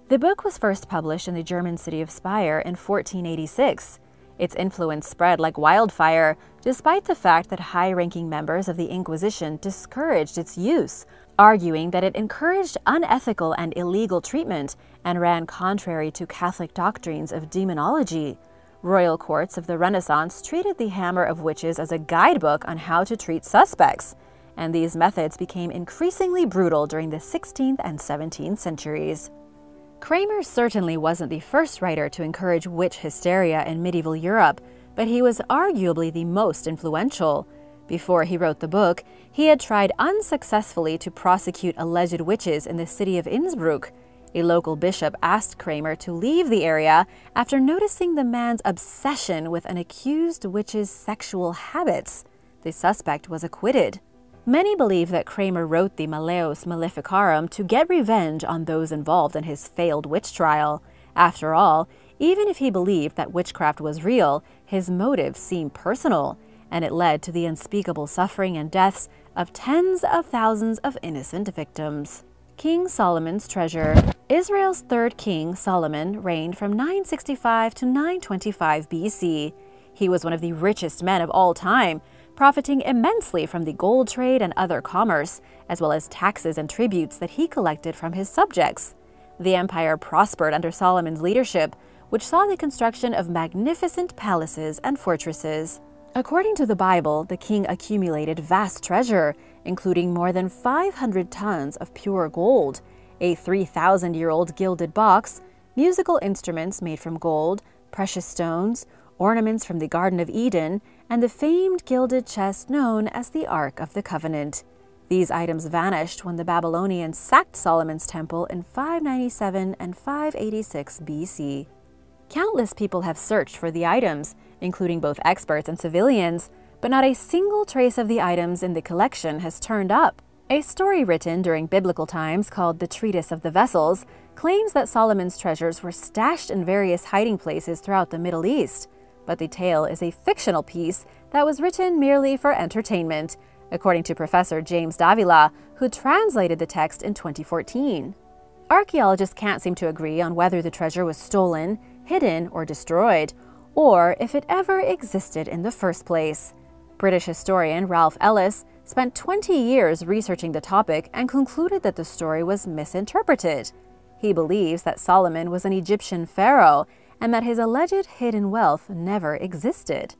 The book was first published in the German city of Speyer in 1486. Its influence spread like wildfire, despite the fact that high ranking members of the Inquisition discouraged its use, arguing that it encouraged unethical and illegal treatment and ran contrary to Catholic doctrines of demonology. Royal courts of the Renaissance treated the Hammer of Witches as a guidebook on how to treat suspects, and these methods became increasingly brutal during the 16th and 17th centuries. Kramer certainly wasn't the first writer to encourage witch hysteria in medieval Europe, but he was arguably the most influential. Before he wrote the book, he had tried unsuccessfully to prosecute alleged witches in the city of Innsbruck. A local bishop asked Kramer to leave the area after noticing the man's obsession with an accused witch's sexual habits. The suspect was acquitted. Many believe that Kramer wrote the Malleus Maleficarum to get revenge on those involved in his failed witch trial. After all, even if he believed that witchcraft was real, his motives seemed personal, and it led to the unspeakable suffering and deaths of tens of thousands of innocent victims. King Solomon's Treasure Israel's third king, Solomon, reigned from 965 to 925 BC. He was one of the richest men of all time, profiting immensely from the gold trade and other commerce, as well as taxes and tributes that he collected from his subjects. The empire prospered under Solomon's leadership, which saw the construction of magnificent palaces and fortresses. According to the Bible, the king accumulated vast treasure, including more than 500 tons of pure gold, a 3,000 year old gilded box, musical instruments made from gold, precious stones, ornaments from the Garden of Eden, and the famed gilded chest known as the Ark of the Covenant. These items vanished when the Babylonians sacked Solomon's temple in 597 and 586 BC. Countless people have searched for the items, including both experts and civilians, but not a single trace of the items in the collection has turned up. A story written during biblical times called the Treatise of the Vessels claims that Solomon's treasures were stashed in various hiding places throughout the Middle East but the tale is a fictional piece that was written merely for entertainment, according to Professor James Davila, who translated the text in 2014. Archaeologists can't seem to agree on whether the treasure was stolen, hidden, or destroyed, or if it ever existed in the first place. British historian Ralph Ellis spent 20 years researching the topic and concluded that the story was misinterpreted. He believes that Solomon was an Egyptian pharaoh and that his alleged hidden wealth never existed.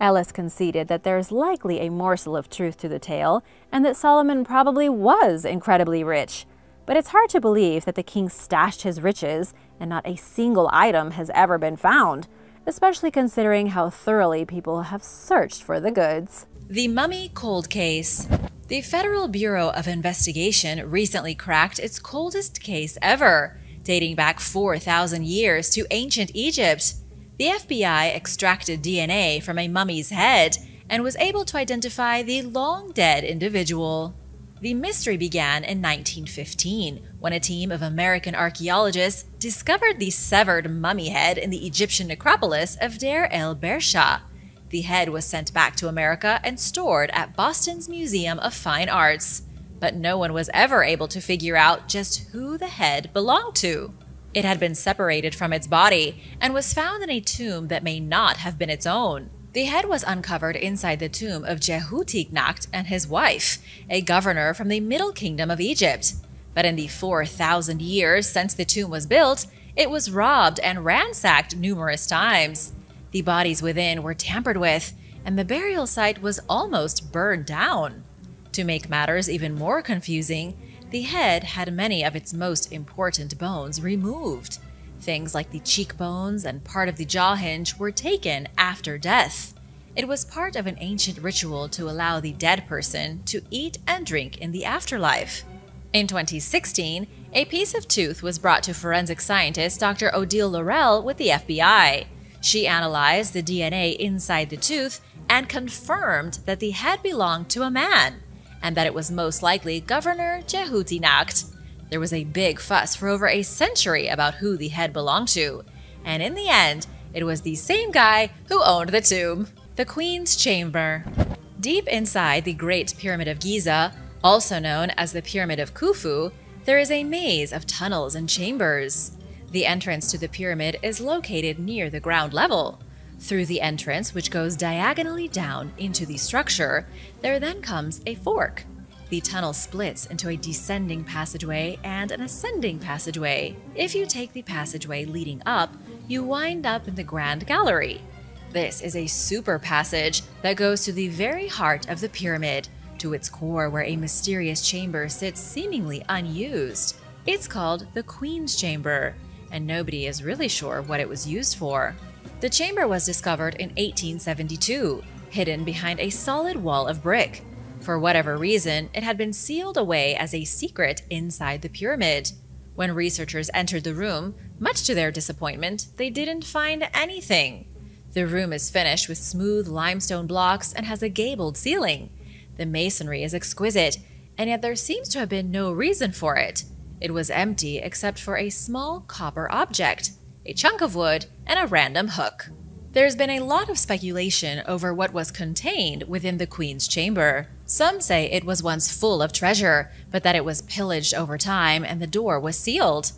Ellis conceded that there is likely a morsel of truth to the tale, and that Solomon probably was incredibly rich. But it's hard to believe that the king stashed his riches and not a single item has ever been found, especially considering how thoroughly people have searched for the goods. The Mummy Cold Case The Federal Bureau of Investigation recently cracked its coldest case ever dating back 4,000 years to ancient Egypt. The FBI extracted DNA from a mummy's head and was able to identify the long dead individual. The mystery began in 1915 when a team of American archaeologists discovered the severed mummy head in the Egyptian necropolis of Deir el Bersha. The head was sent back to America and stored at Boston's Museum of Fine Arts but no one was ever able to figure out just who the head belonged to. It had been separated from its body and was found in a tomb that may not have been its own. The head was uncovered inside the tomb of Djehutynakht and his wife, a governor from the Middle Kingdom of Egypt. But in the 4,000 years since the tomb was built, it was robbed and ransacked numerous times. The bodies within were tampered with, and the burial site was almost burned down. To make matters even more confusing, the head had many of its most important bones removed. Things like the cheekbones and part of the jaw hinge were taken after death. It was part of an ancient ritual to allow the dead person to eat and drink in the afterlife. In 2016, a piece of tooth was brought to forensic scientist Dr. Odile Loreille with the FBI. She analyzed the DNA inside the tooth and confirmed that the head belonged to a man and that it was most likely Governor Djehutynakht. There was a big fuss for over a century about who the head belonged to, and in the end, it was the same guy who owned the tomb. The Queen's Chamber. Deep inside the Great Pyramid of Giza, also known as the Pyramid of Khufu, there is a maze of tunnels and chambers. The entrance to the pyramid is located near the ground level. Through the entrance, which goes diagonally down into the structure, there then comes a fork. The tunnel splits into a descending passageway and an ascending passageway. If you take the passageway leading up, you wind up in the Grand Gallery. This is a super passage that goes to the very heart of the pyramid, to its core where a mysterious chamber sits seemingly unused. It's called the Queen's Chamber, and nobody is really sure what it was used for. The chamber was discovered in 1872, hidden behind a solid wall of brick. For whatever reason, it had been sealed away as a secret inside the pyramid. When researchers entered the room, much to their disappointment, they didn't find anything. The room is finished with smooth limestone blocks and has a gabled ceiling. The masonry is exquisite, and yet there seems to have been no reason for it. It was empty except for a small copper object, a chunk of wood, and a random hook. There's been a lot of speculation over what was contained within the Queen's chamber. Some say it was once full of treasure, but that it was pillaged over time and the door was sealed.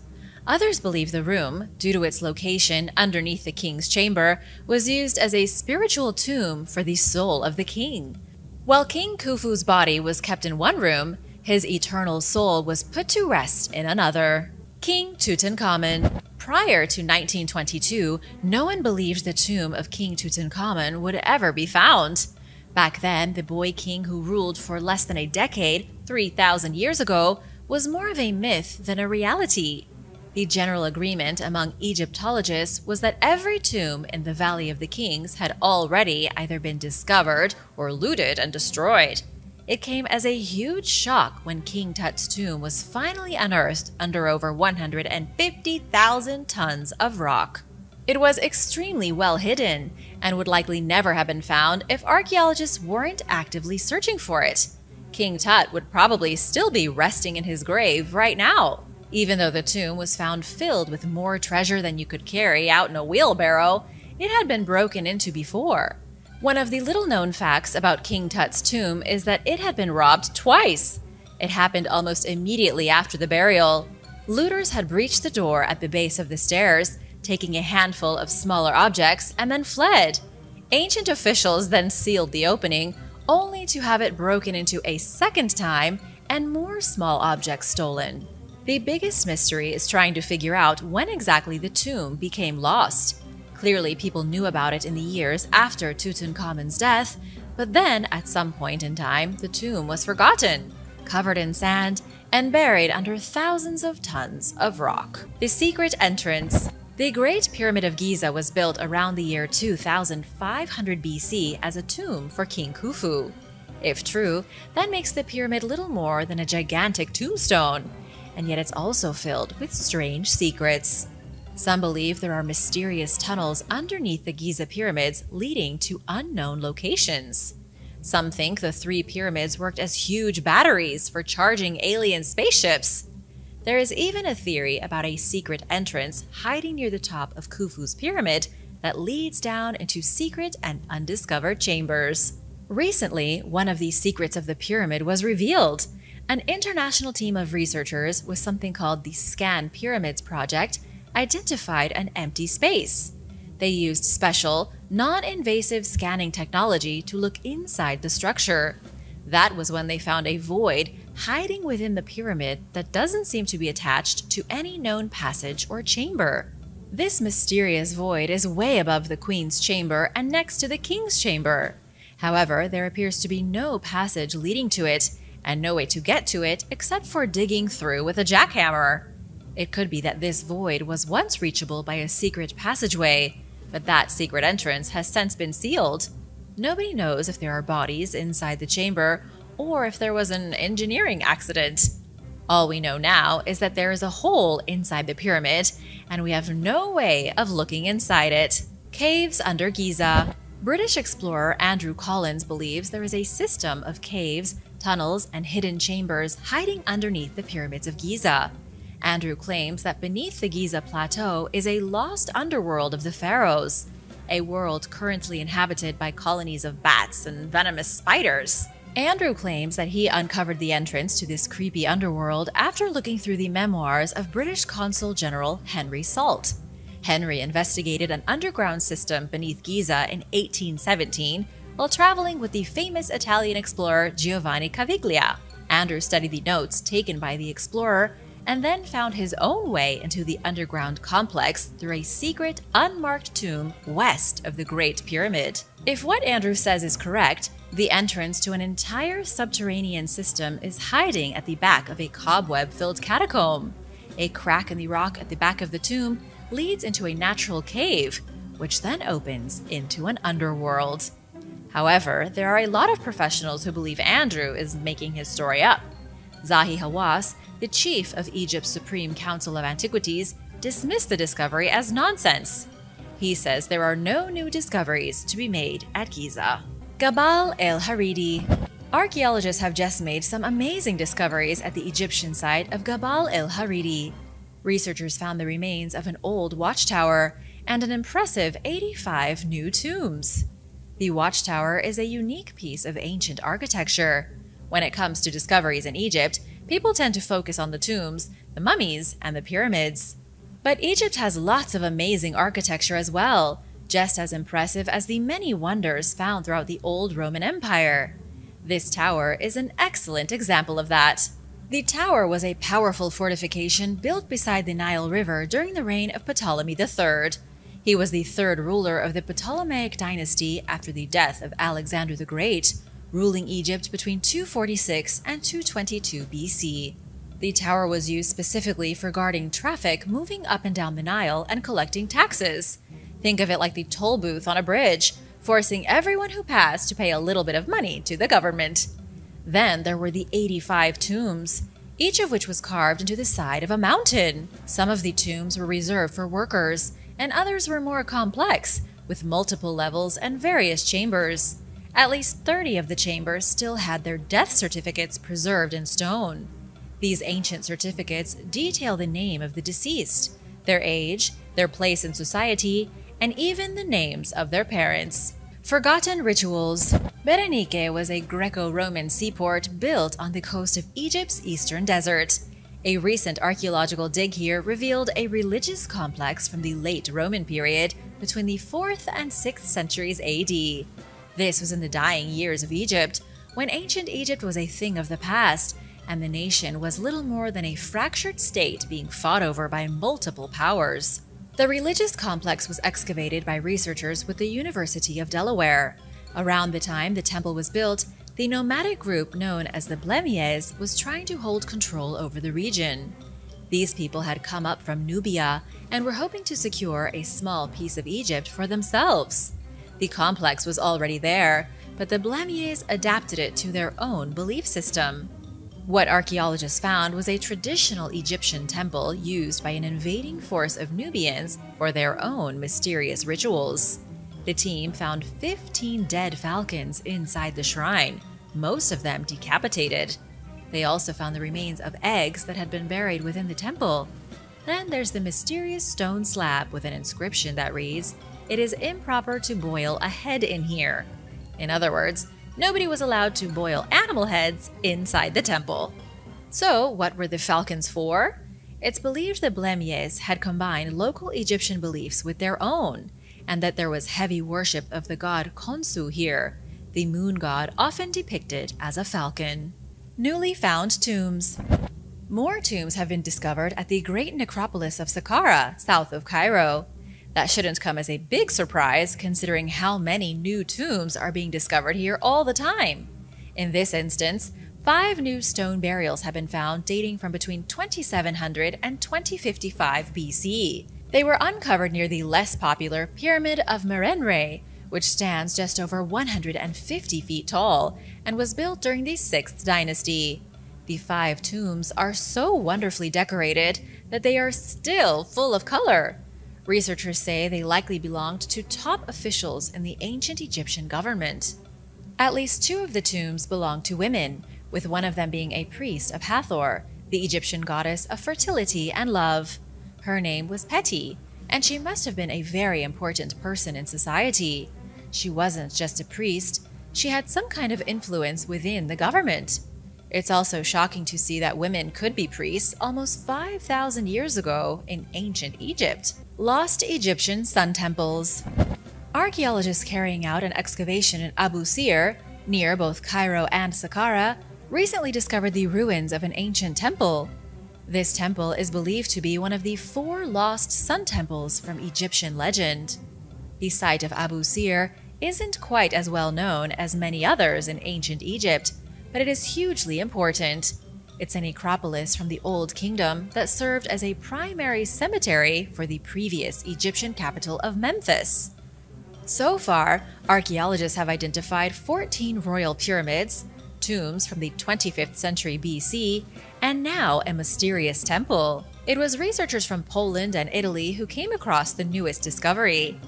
Others believe the room, due to its location underneath the king's chamber, was used as a spiritual tomb for the soul of the king. While King Khufu's body was kept in one room, his eternal soul was put to rest in another. King Tutankhamun. Prior to 1922, no one believed the tomb of King Tutankhamun would ever be found. Back then, the boy king who ruled for less than a decade, 3,000 years ago, was more of a myth than a reality. The general agreement among Egyptologists was that every tomb in the Valley of the Kings had already either been discovered or looted and destroyed. It came as a huge shock when King Tut's tomb was finally unearthed under over 150,000 tons of rock. It was extremely well hidden and would likely never have been found if archaeologists weren't actively searching for it. King Tut would probably still be resting in his grave right now. Even though the tomb was found filled with more treasure than you could carry out in a wheelbarrow, it had been broken into before. One of the little known facts about King Tut's tomb is that it had been robbed twice. It happened almost immediately after the burial. Looters had breached the door at the base of the stairs, taking a handful of smaller objects, and then fled. Ancient officials then sealed the opening, only to have it broken into a second time and more small objects stolen. The biggest mystery is trying to figure out when exactly the tomb became lost. Clearly, people knew about it in the years after Tutankhamun's death, but then, at some point in time, the tomb was forgotten, covered in sand, and buried under thousands of tons of rock. The secret entrance. The Great Pyramid of Giza was built around the year 2500 BC as a tomb for King Khufu. If true, that makes the pyramid little more than a gigantic tombstone, and yet it's also filled with strange secrets. Some believe there are mysterious tunnels underneath the Giza pyramids leading to unknown locations. Some think the three pyramids worked as huge batteries for charging alien spaceships. There is even a theory about a secret entrance hiding near the top of Khufu's pyramid that leads down into secret and undiscovered chambers. Recently, one of these secrets of the pyramid was revealed. An international team of researchers with something called the Scan Pyramids Project identified an empty space. They used special, non invasive scanning technology to look inside the structure. That was when they found a void hiding within the pyramid that doesn't seem to be attached to any known passage or chamber. This mysterious void is way above the Queen's chamber and next to the King's chamber. However, there appears to be no passage leading to it, and no way to get to it except for digging through with a jackhammer. It could be that this void was once reachable by a secret passageway, but that secret entrance has since been sealed. Nobody knows if there are bodies inside the chamber or if there was an engineering accident. All we know now is that there is a hole inside the pyramid, and we have no way of looking inside it. Caves under Giza. British explorer Andrew Collins believes there is a system of caves, tunnels, and hidden chambers hiding underneath the pyramids of Giza. Andrew claims that beneath the Giza Plateau is a lost underworld of the pharaohs, a world currently inhabited by colonies of bats and venomous spiders. Andrew claims that he uncovered the entrance to this creepy underworld after looking through the memoirs of British Consul General Henry Salt. Henry investigated an underground system beneath Giza in 1817 while traveling with the famous Italian explorer Giovanni Caviglia. Andrew studied the notes taken by the explorer and then found his own way into the underground complex through a secret, unmarked tomb west of the Great Pyramid. If what Andrew says is correct, the entrance to an entire subterranean system is hiding at the back of a cobweb filled catacomb. A crack in the rock at the back of the tomb leads into a natural cave, which then opens into an underworld. However, there are a lot of professionals who believe Andrew is making his story up. Zahi Hawass, the chief of Egypt's Supreme Council of Antiquities, dismissed the discovery as nonsense. He says there are no new discoveries to be made at Giza. Gabal el Haridi. Archaeologists have just made some amazing discoveries at the Egyptian site of Gabal el Haridi. Researchers found the remains of an old watchtower and an impressive 85 new tombs. The watchtower is a unique piece of ancient architecture. When it comes to discoveries in Egypt, people tend to focus on the tombs, the mummies, and the pyramids. But Egypt has lots of amazing architecture as well, just as impressive as the many wonders found throughout the old Roman Empire. This tower is an excellent example of that. The tower was a powerful fortification built beside the Nile River during the reign of Ptolemy III. He was the third ruler of the Ptolemaic dynasty after the death of Alexander the Great, ruling Egypt between 246 and 222 BC. The tower was used specifically for guarding traffic moving up and down the Nile and collecting taxes. Think of it like the toll booth on a bridge, forcing everyone who passed to pay a little bit of money to the government. Then there were the 85 tombs, each of which was carved into the side of a mountain. Some of the tombs were reserved for workers, and others were more complex, with multiple levels and various chambers. At least 30 of the chambers still had their death certificates preserved in stone. These ancient certificates detail the name of the deceased, their age, their place in society, and even the names of their parents. Forgotten Rituals Berenike was a Greco-Roman seaport built on the coast of Egypt's eastern desert. A recent archaeological dig here revealed a religious complex from the late Roman period between the 4th and 6th centuries AD. This was in the dying years of Egypt, when ancient Egypt was a thing of the past, and the nation was little more than a fractured state being fought over by multiple powers. The religious complex was excavated by researchers with the University of Delaware. Around the time the temple was built, the nomadic group known as the Blemmyes was trying to hold control over the region. These people had come up from Nubia and were hoping to secure a small piece of Egypt for themselves. The complex was already there, but the Blemmyes adapted it to their own belief system. What archaeologists found was a traditional Egyptian temple used by an invading force of Nubians for their own mysterious rituals. The team found 15 dead falcons inside the shrine, most of them decapitated. They also found the remains of eggs that had been buried within the temple. Then there's the mysterious stone slab with an inscription that reads, it is improper to boil a head in here. In other words, nobody was allowed to boil animal heads inside the temple. So, what were the falcons for? It's believed the Blemmyes had combined local Egyptian beliefs with their own, and that there was heavy worship of the god Khonsu here, the moon god often depicted as a falcon. Newly found tombs. More tombs have been discovered at the great necropolis of Saqqara, south of Cairo. That shouldn't come as a big surprise considering how many new tombs are being discovered here all the time. In this instance, five new stone burials have been found dating from between 2700 and 2055 BCE. They were uncovered near the less popular Pyramid of Merenre, which stands just over 150 feet tall and was built during the 6th dynasty. The five tombs are so wonderfully decorated that they are still full of color, Researchers say they likely belonged to top officials in the ancient Egyptian government. At least two of the tombs belong to women, with one of them being a priest of Hathor, the Egyptian goddess of fertility and love. Her name was Peti, and she must have been a very important person in society. She wasn't just a priest, she had some kind of influence within the government. It's also shocking to see that women could be priests almost 5,000 years ago in ancient Egypt. Lost Egyptian Sun Temples Archaeologists carrying out an excavation in Abu Sir, near both Cairo and Saqqara, recently discovered the ruins of an ancient temple. This temple is believed to be one of the four lost sun temples from Egyptian legend. The site of Abu Sir isn't quite as well known as many others in ancient Egypt, but it is hugely important. It's a necropolis from the Old Kingdom that served as a primary cemetery for the previous Egyptian capital of Memphis. So far, archaeologists have identified 14 royal pyramids, tombs from the 25th century BC, and now a mysterious temple. It was researchers from Poland and Italy who came across the newest discovery.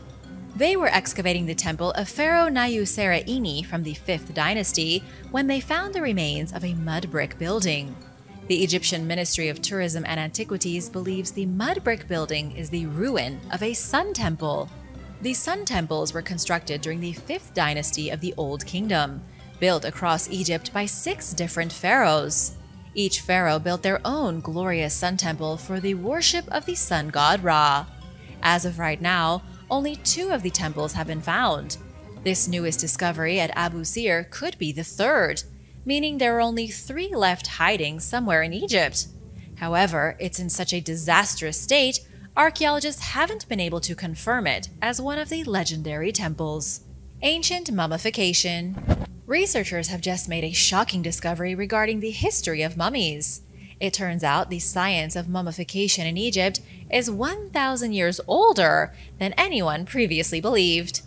They were excavating the temple of Pharaoh Nyuserre from the 5th dynasty when they found the remains of a mud brick building. The Egyptian Ministry of Tourism and Antiquities believes the mud brick building is the ruin of a sun temple. The sun temples were constructed during the 5th dynasty of the Old Kingdom, built across Egypt by six different pharaohs. Each pharaoh built their own glorious sun temple for the worship of the sun god Ra. As of right now, only two of the temples have been found. This newest discovery at Abu Sir could be the third, meaning there are only three left hiding somewhere in Egypt. However, it's in such a disastrous state, archaeologists haven't been able to confirm it as one of the legendary temples. Ancient mummification. Researchers have just made a shocking discovery regarding the history of mummies. It turns out the science of mummification in Egypt is 1,000 years older than anyone previously believed.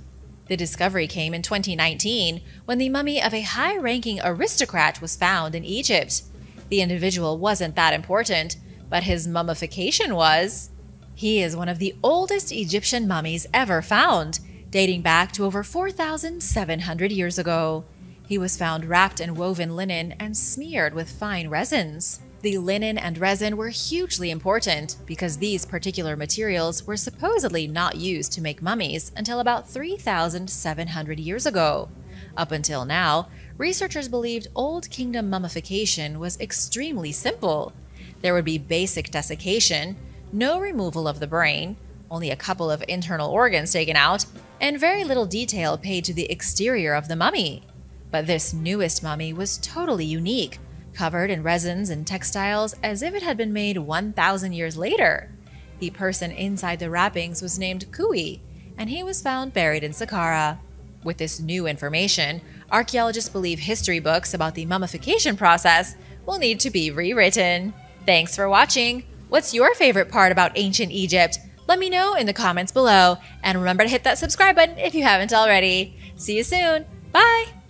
The discovery came in 2019 when the mummy of a high ranking aristocrat was found in Egypt. The individual wasn't that important, but his mummification was. He is one of the oldest Egyptian mummies ever found, dating back to over 4,700 years ago. He was found wrapped in woven linen and smeared with fine resins. The linen and resin were hugely important because these particular materials were supposedly not used to make mummies until about 3,700 years ago. Up until now, researchers believed Old Kingdom mummification was extremely simple. There would be basic desiccation, no removal of the brain, only a couple of internal organs taken out, and very little detail paid to the exterior of the mummy. But this newest mummy was totally unique, covered in resins and textiles as if it had been made 1,000 years later. The person inside the wrappings was named Khuwy, and he was found buried in Saqqara. With this new information, archaeologists believe history books about the mummification process will need to be rewritten. Thanks for watching! What's your favorite part about ancient Egypt? Let me know in the comments below, and remember to hit that subscribe button if you haven't already. See you soon! Bye!